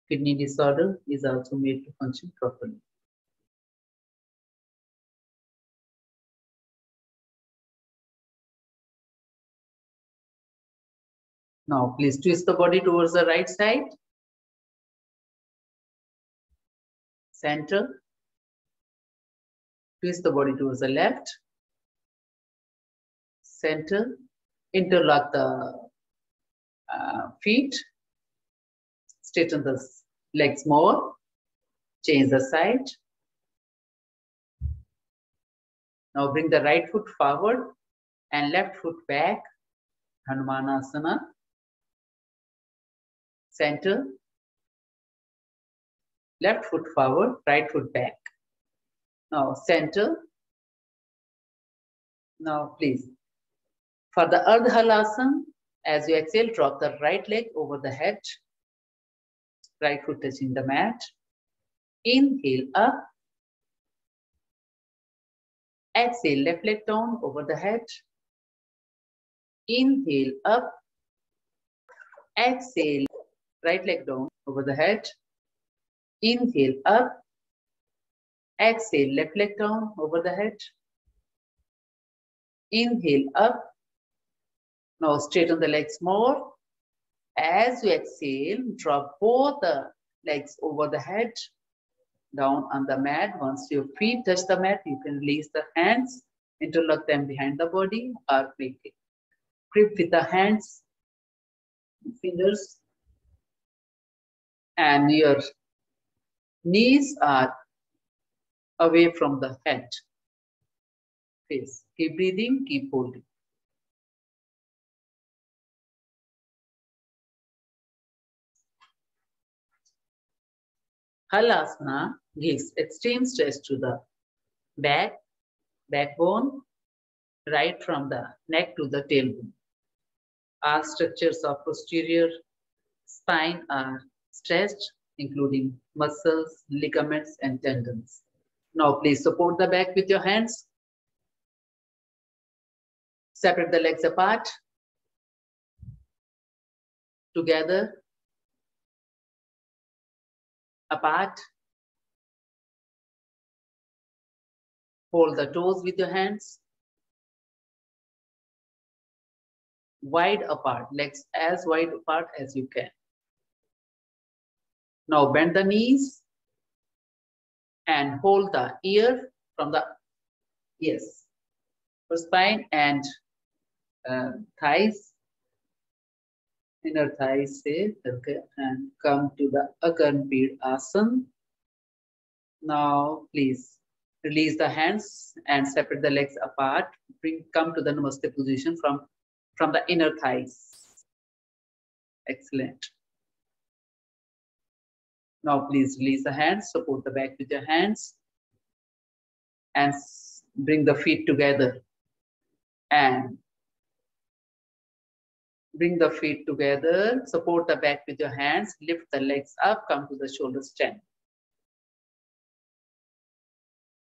Kidney disorder is also made to function properly. Now, please twist the body towards the right side. Center. Twist the body towards the left. Center. Interlock the uh, feet. Straighten the legs more. Change the side. Now bring the right foot forward and left foot back. Hanumanasana center, left foot forward, right foot back. Now center. Now please. For the Ardha Halasana, as you exhale, drop the right leg over the head, right foot touching the mat. Inhale up. Exhale, left leg down over the head. Inhale up. Exhale, right leg down over the head. Inhale up. Exhale, left leg down over the head. Inhale up. Now straighten the legs more. As you exhale, drop both the legs over the head, down on the mat. Once your feet touch the mat, you can release the hands, interlock them behind the body, or make it grip with the hands, fingers and your knees are away from the head. Face. Keep breathing, keep holding. Halasana gives extreme stress to the back, backbone, right from the neck to the tailbone. All structures of posterior spine are stressed, including muscles, ligaments, and tendons. Now, please support the back with your hands. Separate the legs apart. Together. Apart. Hold the toes with your hands. Wide apart, legs as wide apart as you can. Now bend the knees and hold the ear from the, yes, for spine and uh, thighs, inner thighs, say, okay, and come to the Agarnpid Asana. Now, please release the hands and separate the legs apart. Bring, come to the Namaste position from, from the inner thighs. Excellent. Now please release the hands, support the back with your hands and bring the feet together and bring the feet together, support the back with your hands, lift the legs up, come to the shoulder stand.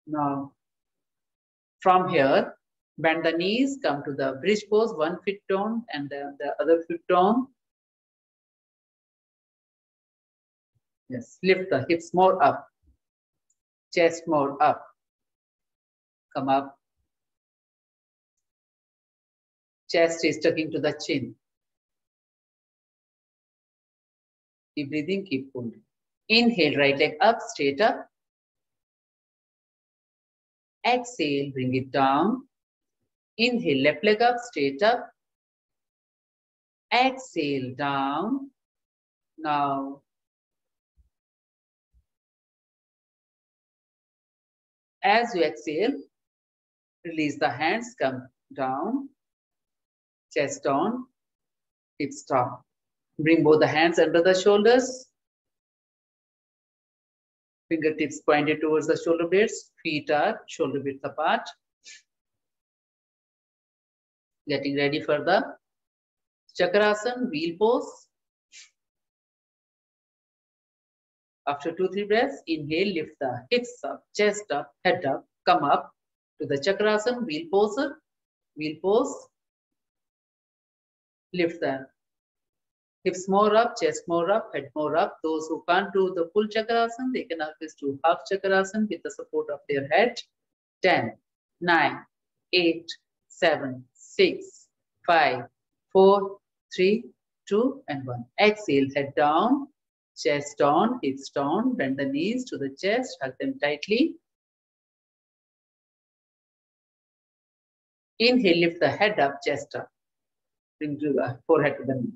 Now, from here, Bend the knees, come to the bridge pose, one foot down and then the other foot down. Yes, lift the hips more up, chest more up. Come up. Chest is tucking to the chin. Keep breathing, keep holding. Inhale, right leg up, straight up. Exhale, bring it down. Inhale, left leg up, straight up. Exhale, down. Now, as you exhale, release the hands, come down, chest down, hips down. Bring both the hands under the shoulders. Fingertips pointed towards the shoulder blades. Feet are shoulder width apart. Getting ready for the Chakrasana, wheel pose. After two, three breaths, inhale, lift the hips up, chest up, head up, come up to the Chakrasana, wheel pose, wheel pose. Lift the hips more up, chest more up, head more up. Those who can't do the full chakrasana, they can always do half chakrasana with the support of their head. 10, 9, 8, 7, 6, 5, 4, 3, 2, and 1. Exhale, head down, chest down, hips down, bend the knees to the chest, hug them tightly. Inhale, lift the head up, chest up. Bring the forehead to the knee.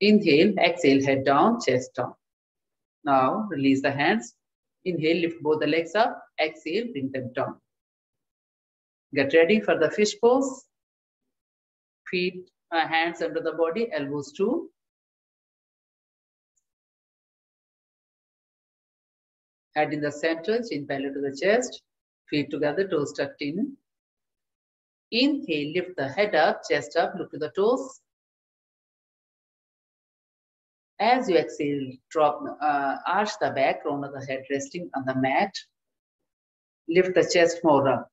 Inhale, exhale, head down, chest down. Now release the hands. Inhale, lift both the legs up. Exhale, bring them down. Get ready for the fish pose. Feet, uh, hands under the body, elbows too. Head in the center, chin parallel to the chest. Feet together, toes tucked in. Inhale, lift the head up, chest up, look to the toes. As you exhale, drop, uh, arch the back, crown of the head resting on the mat. Lift the chest more up.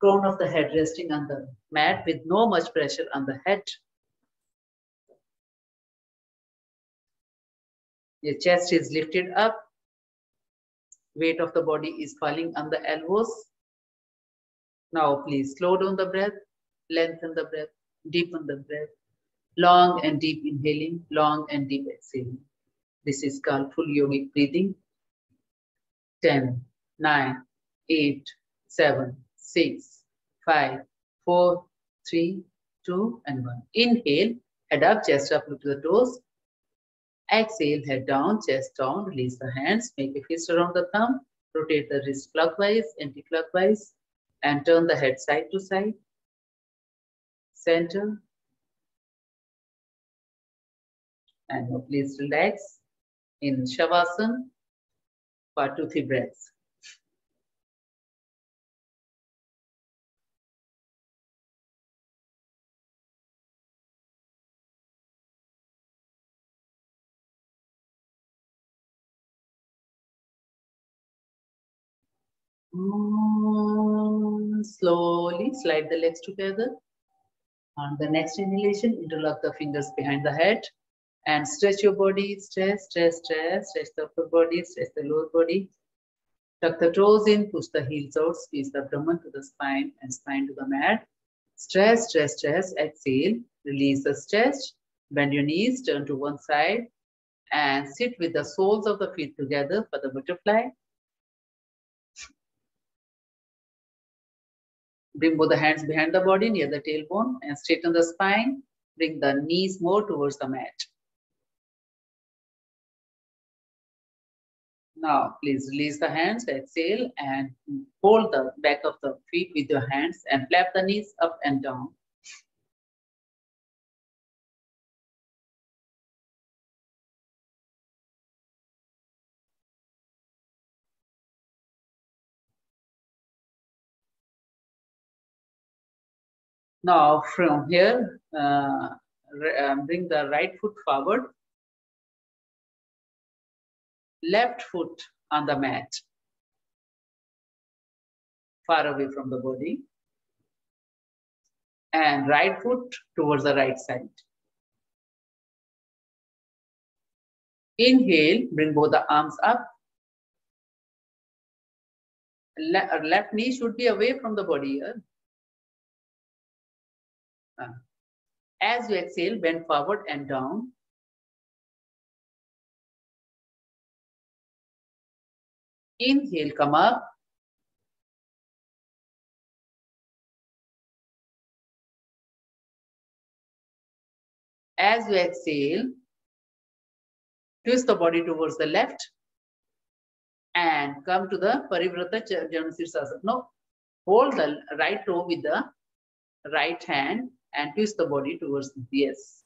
Crown of the head resting on the mat with no much pressure on the head. Your chest is lifted up. Weight of the body is falling on the elbows. Now please slow down the breath, lengthen the breath, deepen the breath. Long and deep inhaling, long and deep exhaling. This is called full yogic breathing. 10, 9, 8, 7, 6, 5, 4, 3, 2, and 1. Inhale, head up, chest up, look to the toes. Exhale, head down, chest down, release the hands, make a fist around the thumb, rotate the wrist clockwise, anti-clockwise, and turn the head side to side. Center, And now please relax in Shavasana for two, three breaths. Mm, slowly slide the legs together. On the next inhalation, interlock the fingers behind the head and stretch your body, stretch, stretch, stretch, stretch the upper body, stretch the lower body. Tuck the toes in, push the heels out, squeeze the abdomen to the spine and spine to the mat. Stretch, stretch, stretch, exhale, release the stretch, bend your knees, turn to one side and sit with the soles of the feet together for the butterfly. Bring both the hands behind the body near the tailbone and straighten the spine. Bring the knees more towards the mat. Now, please release the hands, exhale, and hold the back of the feet with your hands and flap the knees up and down. Now, from here, uh, bring the right foot forward left foot on the mat, far away from the body. And right foot towards the right side. Inhale, bring both the arms up. Le left knee should be away from the body here. Uh, as you exhale, bend forward and down. Inhale, come up. As you exhale, twist the body towards the left and come to the Parivrata Janasirsasana. Now, hold the right toe with the right hand and twist the body towards the yes.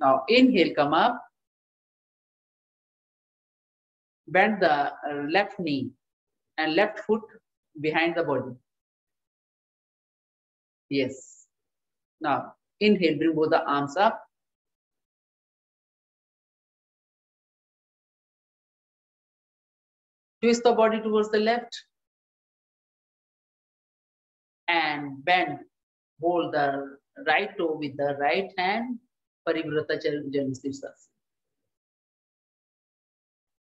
Now inhale, come up. Bend the uh, left knee and left foot behind the body. Yes. Now inhale, bring both the arms up. Twist the body towards the left and bend. Hold the right toe with the right hand. Parivrata Janasirsasana.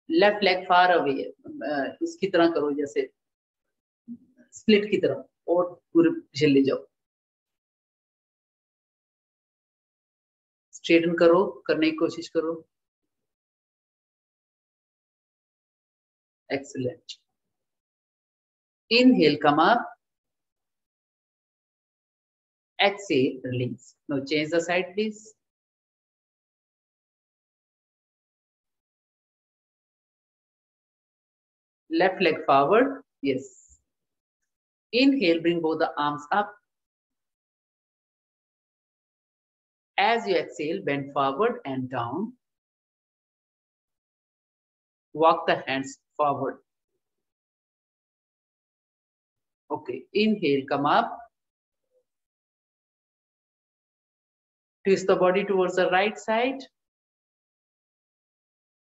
Left leg far away इसकी तरह करो जैसे split की तरह और पूरे पीछे ले जाओ स्ट्रेटन करो करने की कोशिश करो Excellent. Inhale, come up. Exhale, release. Now change the side, please. Left leg forward. Yes. Inhale, bring both the arms up. As you exhale, bend forward and down. Walk the hands forward. Okay, inhale, come up. Twist the body towards the right side.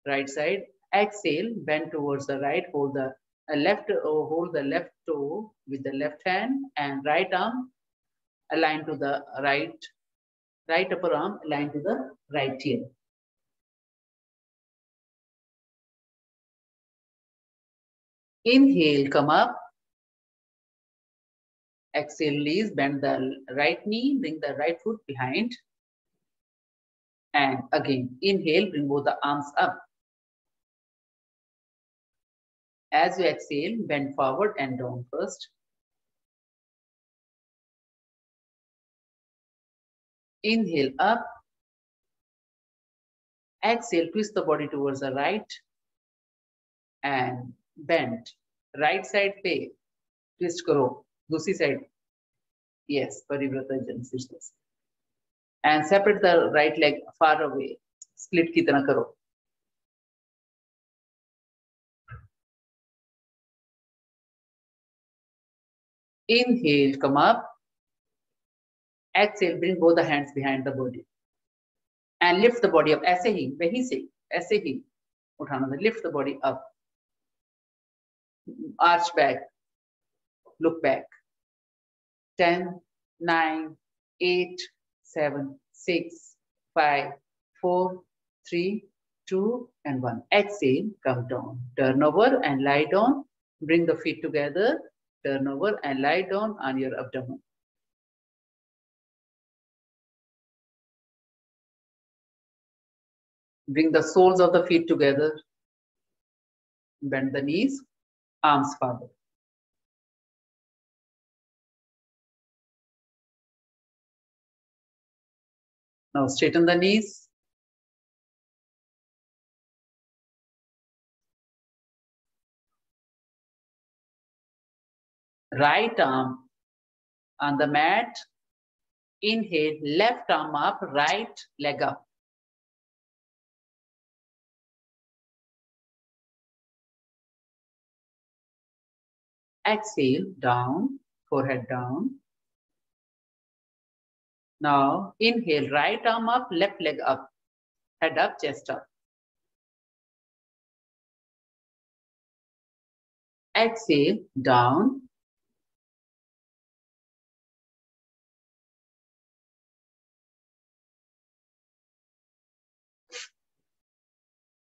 Right side. Exhale, bend towards the right. Hold the uh, left, uh, hold the left toe with the left hand and right arm aligned to the right, right upper arm aligned to the right heel. Inhale, come up. Exhale, release, bend the right knee, bring the right foot behind. And again, inhale, bring both the arms up. As you exhale, bend forward and down first. Inhale up. Exhale, twist the body towards the right. And bend right side पे twist करो दूसरी side yes parivrata janasirsas and separate the right leg far away split की तरह करो inhale come up exhale bring both the hands behind the body and lift the body up ऐसे ही वहीं से ऐसे ही उठाना lift the body up arch back, look back. 10, 9, 8, 7, 6, 5, 4, 3, 2, and 1. Exhale, come down. Turn over and lie down. Bring the feet together. Turn over and lie down on your abdomen. Bring the soles of the feet together. Bend the knees Um, arms forward. Now straighten the knees. Right arm on the mat. Inhale, left arm up, right leg up. Exhale, down, forehead down. Now inhale, right arm up, left leg up, head up, chest up. Exhale, down.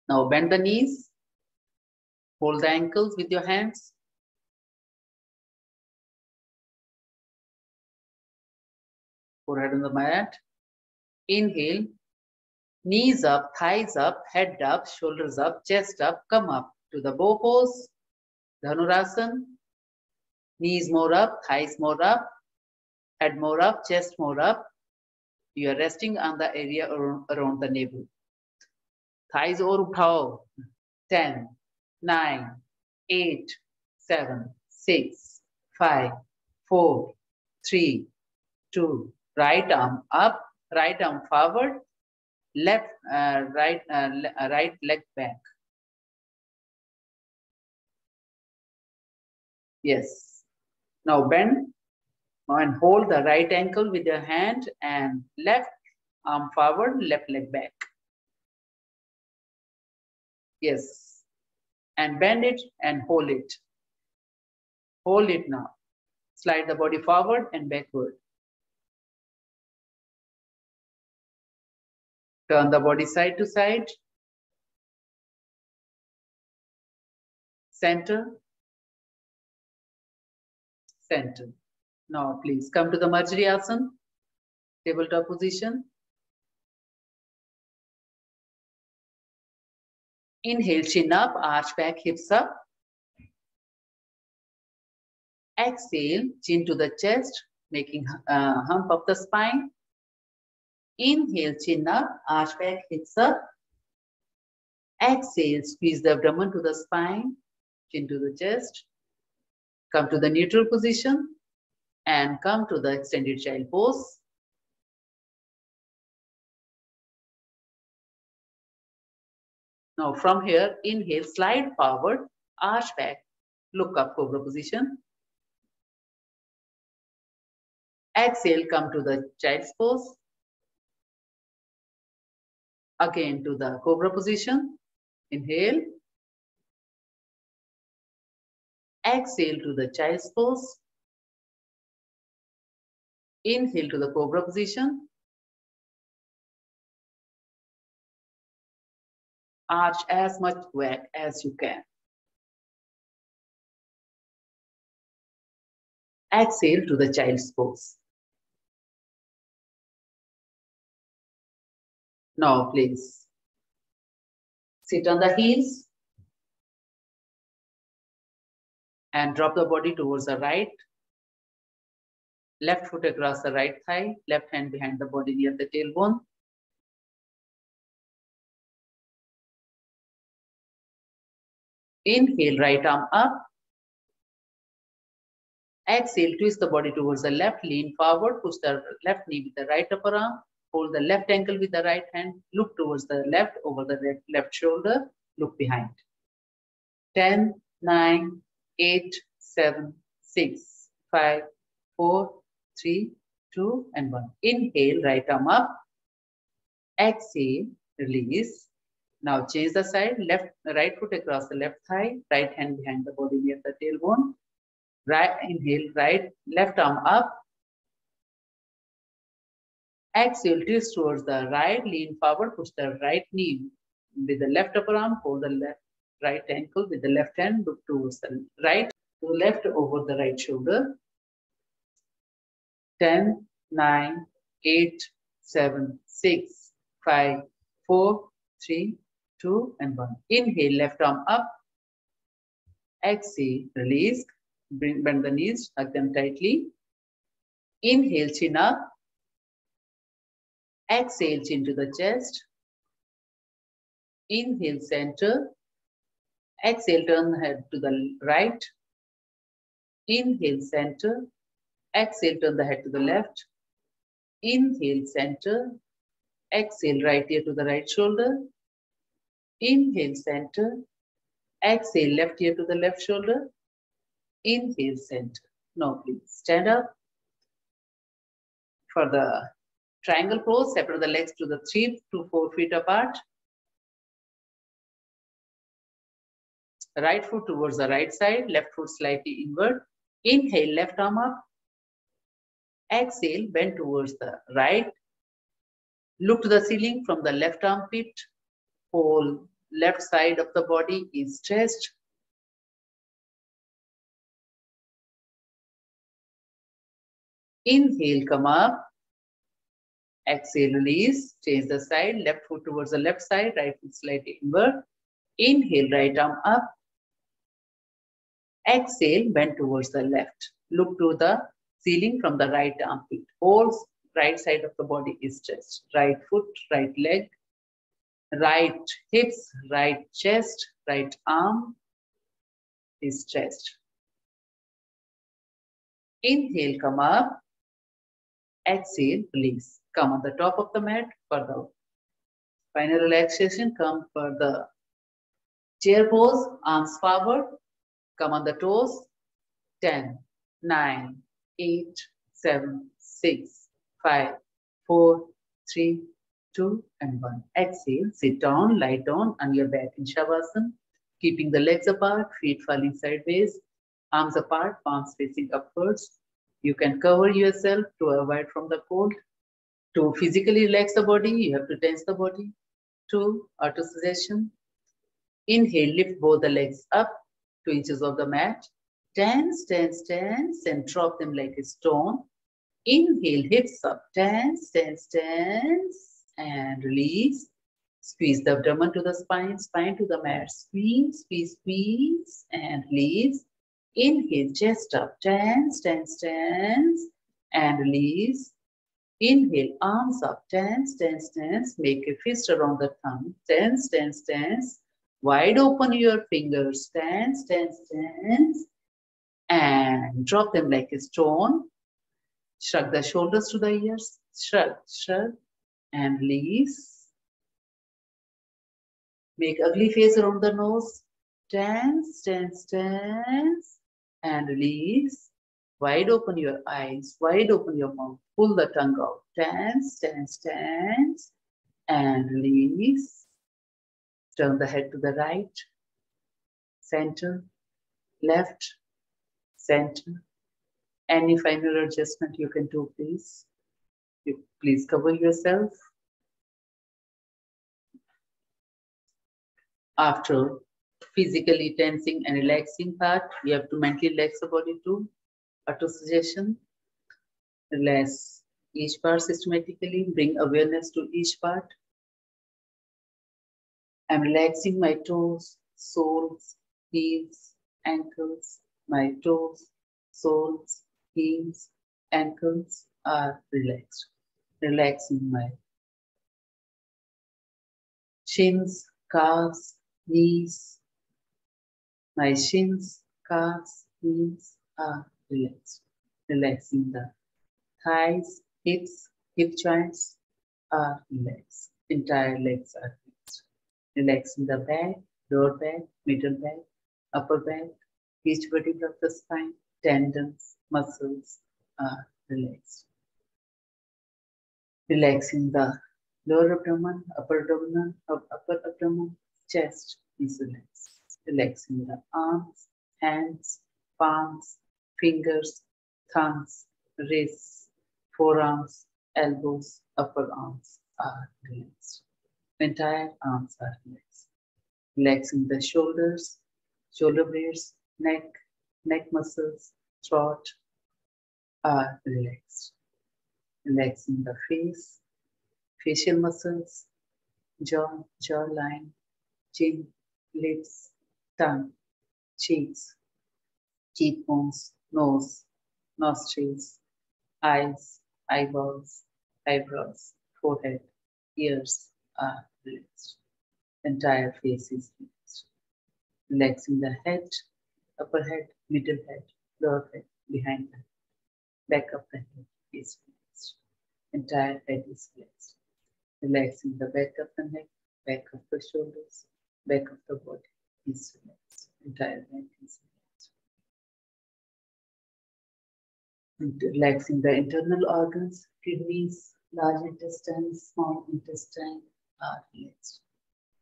Now bend the knees. Hold the ankles with your hands. forehead on the mat. Inhale, knees up, thighs up, head up, shoulders up, chest up, come up to the bow pose, Dhanurasana. Knees more up, thighs more up, head more up, chest more up. You are resting on the area around, around the navel. Thighs or uthao. 10, 9, 8, 7, 6, 5, 4, 3, 2, right arm up right arm forward left uh, right uh, right leg back yes now bend and hold the right ankle with your hand and left arm forward left leg back Yes. And bend it and hold it. Hold it now. Slide the body forward and backward. Turn the body side to side. Center. Center. Now please come to the Asana, tabletop position. Inhale, chin up, arch back, hips up. Exhale, chin to the chest, making uh, hump of the spine. Inhale, chin up, arch back, hips up. Exhale, squeeze the abdomen to the spine, chin to the chest. Come to the neutral position and come to the extended child pose. Now from here, inhale, slide forward, arch back, look up, cobra position. Exhale, come to the child's pose. Again to the cobra position. Inhale. Exhale to the child's pose. Inhale to the cobra position. arch as much back as you can. Exhale to the child's pose. Now please sit on the heels and drop the body towards the right. Left foot across the right thigh, left hand behind the body near the tailbone. Inhale, right arm up. Exhale, twist the body towards the left, lean forward, push the left knee with the right upper arm, hold the left ankle with the right hand, look towards the left over the left, shoulder, look behind. 10, 9, 8, 7, 6, 5, 4, 3, 2, and 1. Inhale, right arm up. Exhale, release. Now change the side, left, right foot across the left thigh, right hand behind the body near the tailbone. Right, inhale, right, left arm up. Exhale, twist towards the right, lean forward, push the right knee with the left upper arm, hold the left right ankle with the left hand, look towards the right, to left over the right shoulder. 10, 9, 8, 7, 6, 5, 4, 3, two, and one. Inhale, left arm up. Exhale, release. Bring, bend the knees, hug them tightly. Inhale, chin up. Exhale, chin to the chest. Inhale, center. Exhale, turn the head to the right. Inhale, center. Exhale, turn the head to the left. Inhale, center. Exhale, right ear to the right shoulder. Inhale, center. Exhale, left ear to the left shoulder. Inhale, center. Now, please stand up for the Triangle pose, separate the legs to the three to four feet apart. Right foot towards the right side, left foot slightly inward. Inhale, left arm up. Exhale, bend towards the right. Look to the ceiling from the left armpit. Whole left side of the body is stretched. Inhale, come up. Exhale, release. Change the side. Left foot towards the left side. Right foot slightly inward. Inhale, right arm up. Exhale, bend towards the left. Look to the ceiling from the right armpit. Whole right side of the body is stretched. Right foot, right leg, right hips, right chest, right arm is stretched. Inhale, come up. Exhale, release. Come on the top of the mat for the final relaxation. Come for the chair pose, arms forward. Come on the toes. 10, 9, 8, 7, 6, 5, 4, 3, 2, and 1. Exhale, sit down, lie down on your back in Shavasana, keeping the legs apart, feet falling sideways, arms apart, palms facing upwards. You can cover yourself to avoid from the cold. To physically relax the body, you have to tense the body. Two, auto suggestion. Inhale, lift both the legs up, two inches of the mat. Tense, tense, tense, and drop them like a stone. Inhale, hips up, tense, tense, tense, and release. Squeeze the abdomen to the spine, spine to the mat. Squeeze, squeeze, squeeze, and release. Inhale, chest up, tense, tense, tense, and release. Inhale, arms up, tense, tense, tense. Make a fist around the thumb, tense, tense, tense. Wide open your fingers, tense, tense, tense, and drop them like a stone. Shrug the shoulders to the ears, shrug, shrug, and release. Make ugly face around the nose, tense, tense, tense, and release. Wide open your eyes, wide open your mouth, pull the tongue out, tense, tense, tense, and release. Turn the head to the right, center, left, center. Any final adjustment you can do, please. You please cover yourself. After physically tensing and relaxing part, you have to mentally relax the body too. Auto suggestion. Relax each part systematically, bring awareness to each part. I'm relaxing my toes, soles, heels, ankles, my toes, soles, heels, ankles are relaxed. Relaxing my shins, calves, knees. My shins, calves, knees are relaxed. Relaxing the thighs, hips, hip joints are relaxed. Entire legs are relaxed. Relaxing the back, lower back, middle back, upper back, each vertebra of the spine, tendons, muscles are relaxed. Relaxing the lower abdomen, upper abdomen, upper abdomen, chest is relaxed. Relaxing the arms, hands, palms, fingers, thumbs, wrists, forearms, elbows, upper arms are relaxed. Entire arms are relaxed. Relaxing the shoulders, shoulder blades, neck, neck muscles, throat are relaxed. Relaxing the face, facial muscles, jaw, jawline, chin, lips, tongue, cheeks, cheekbones, nose, nostrils, eyes, eyeballs, eyebrows, forehead, ears uh, are relaxed. Entire face is relaxed. Relaxing the head, upper head, middle head, lower head, behind the head, back of the head is relaxed. Entire head is relaxed. Relaxing the back of the neck, back of the shoulders, back of the body is relaxed. Entire neck is relaxed. Relaxing the internal organs, kidneys, large intestine, small intestine are relaxed.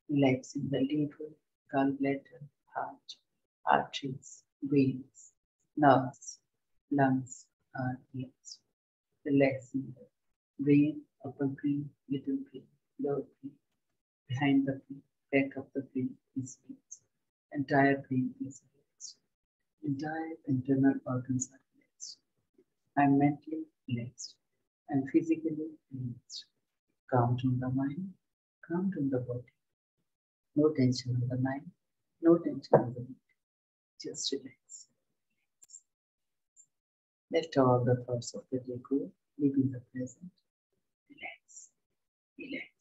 Relaxing the liver, gallbladder, heart, arteries, veins, nerves, lungs are relaxed. Relaxing the brain, upper brain, middle brain, lower brain, behind the brain, back of the brain is relaxed. Entire brain is relaxed. Entire internal organs are. I'm mentally relaxed and physically relaxed. Calm down the mind, calm down the body. No tension on the mind, no tension on the body. Just relax. Let all the thoughts of the day go, live in the present. Relax, relax.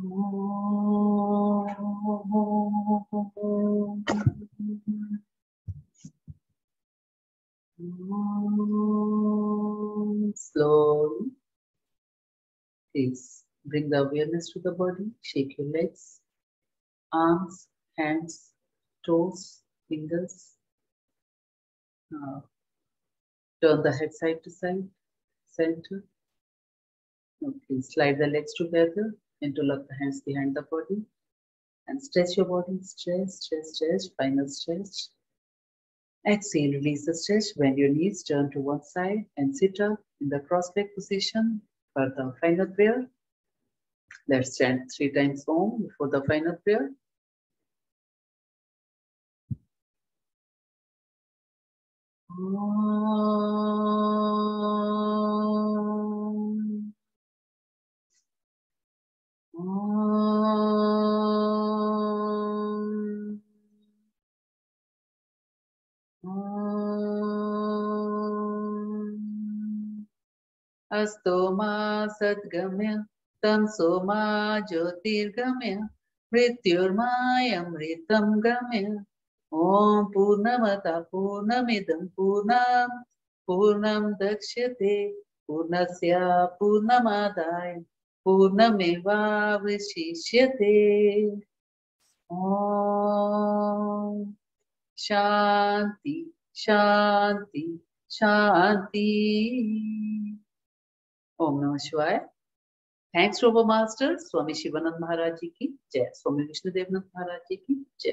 Slowly, please bring the awareness to the body. Shake your legs, arms, hands, toes, fingers. Uh, turn the head side to side, center. Okay, slide the legs together interlock the hands behind the body and stretch your body, stretch, stretch, stretch, final stretch. Exhale, release the stretch. Bend your knees, turn to one side and sit up in the cross leg position for the final prayer. Let's chant three times Om before the final prayer. Om. अस्तो मा सद्गम्य, तमसो मा ज्योतिर्गम्य मृत्युर्मायमृतं गम्य। ॐ पूर्णमतः पूर्णमिदं पूर्णं पूर्णं दक्ष्यते, पूर्णस्य पूर्णमादाय, पूर्णमेवावशिष्यते। ॐ शान्ति शान्ति शान्ति। ओम नमः शिवाय। थैंक्स रोबो मास्टर स्वामी शिवानंद महाराज जी की जय। स्वामी विष्णु देवनंद महाराज जी की जय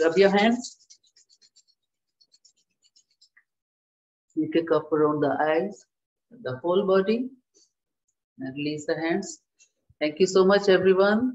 rub your on the eyes the whole body release the hands thank you so much everyone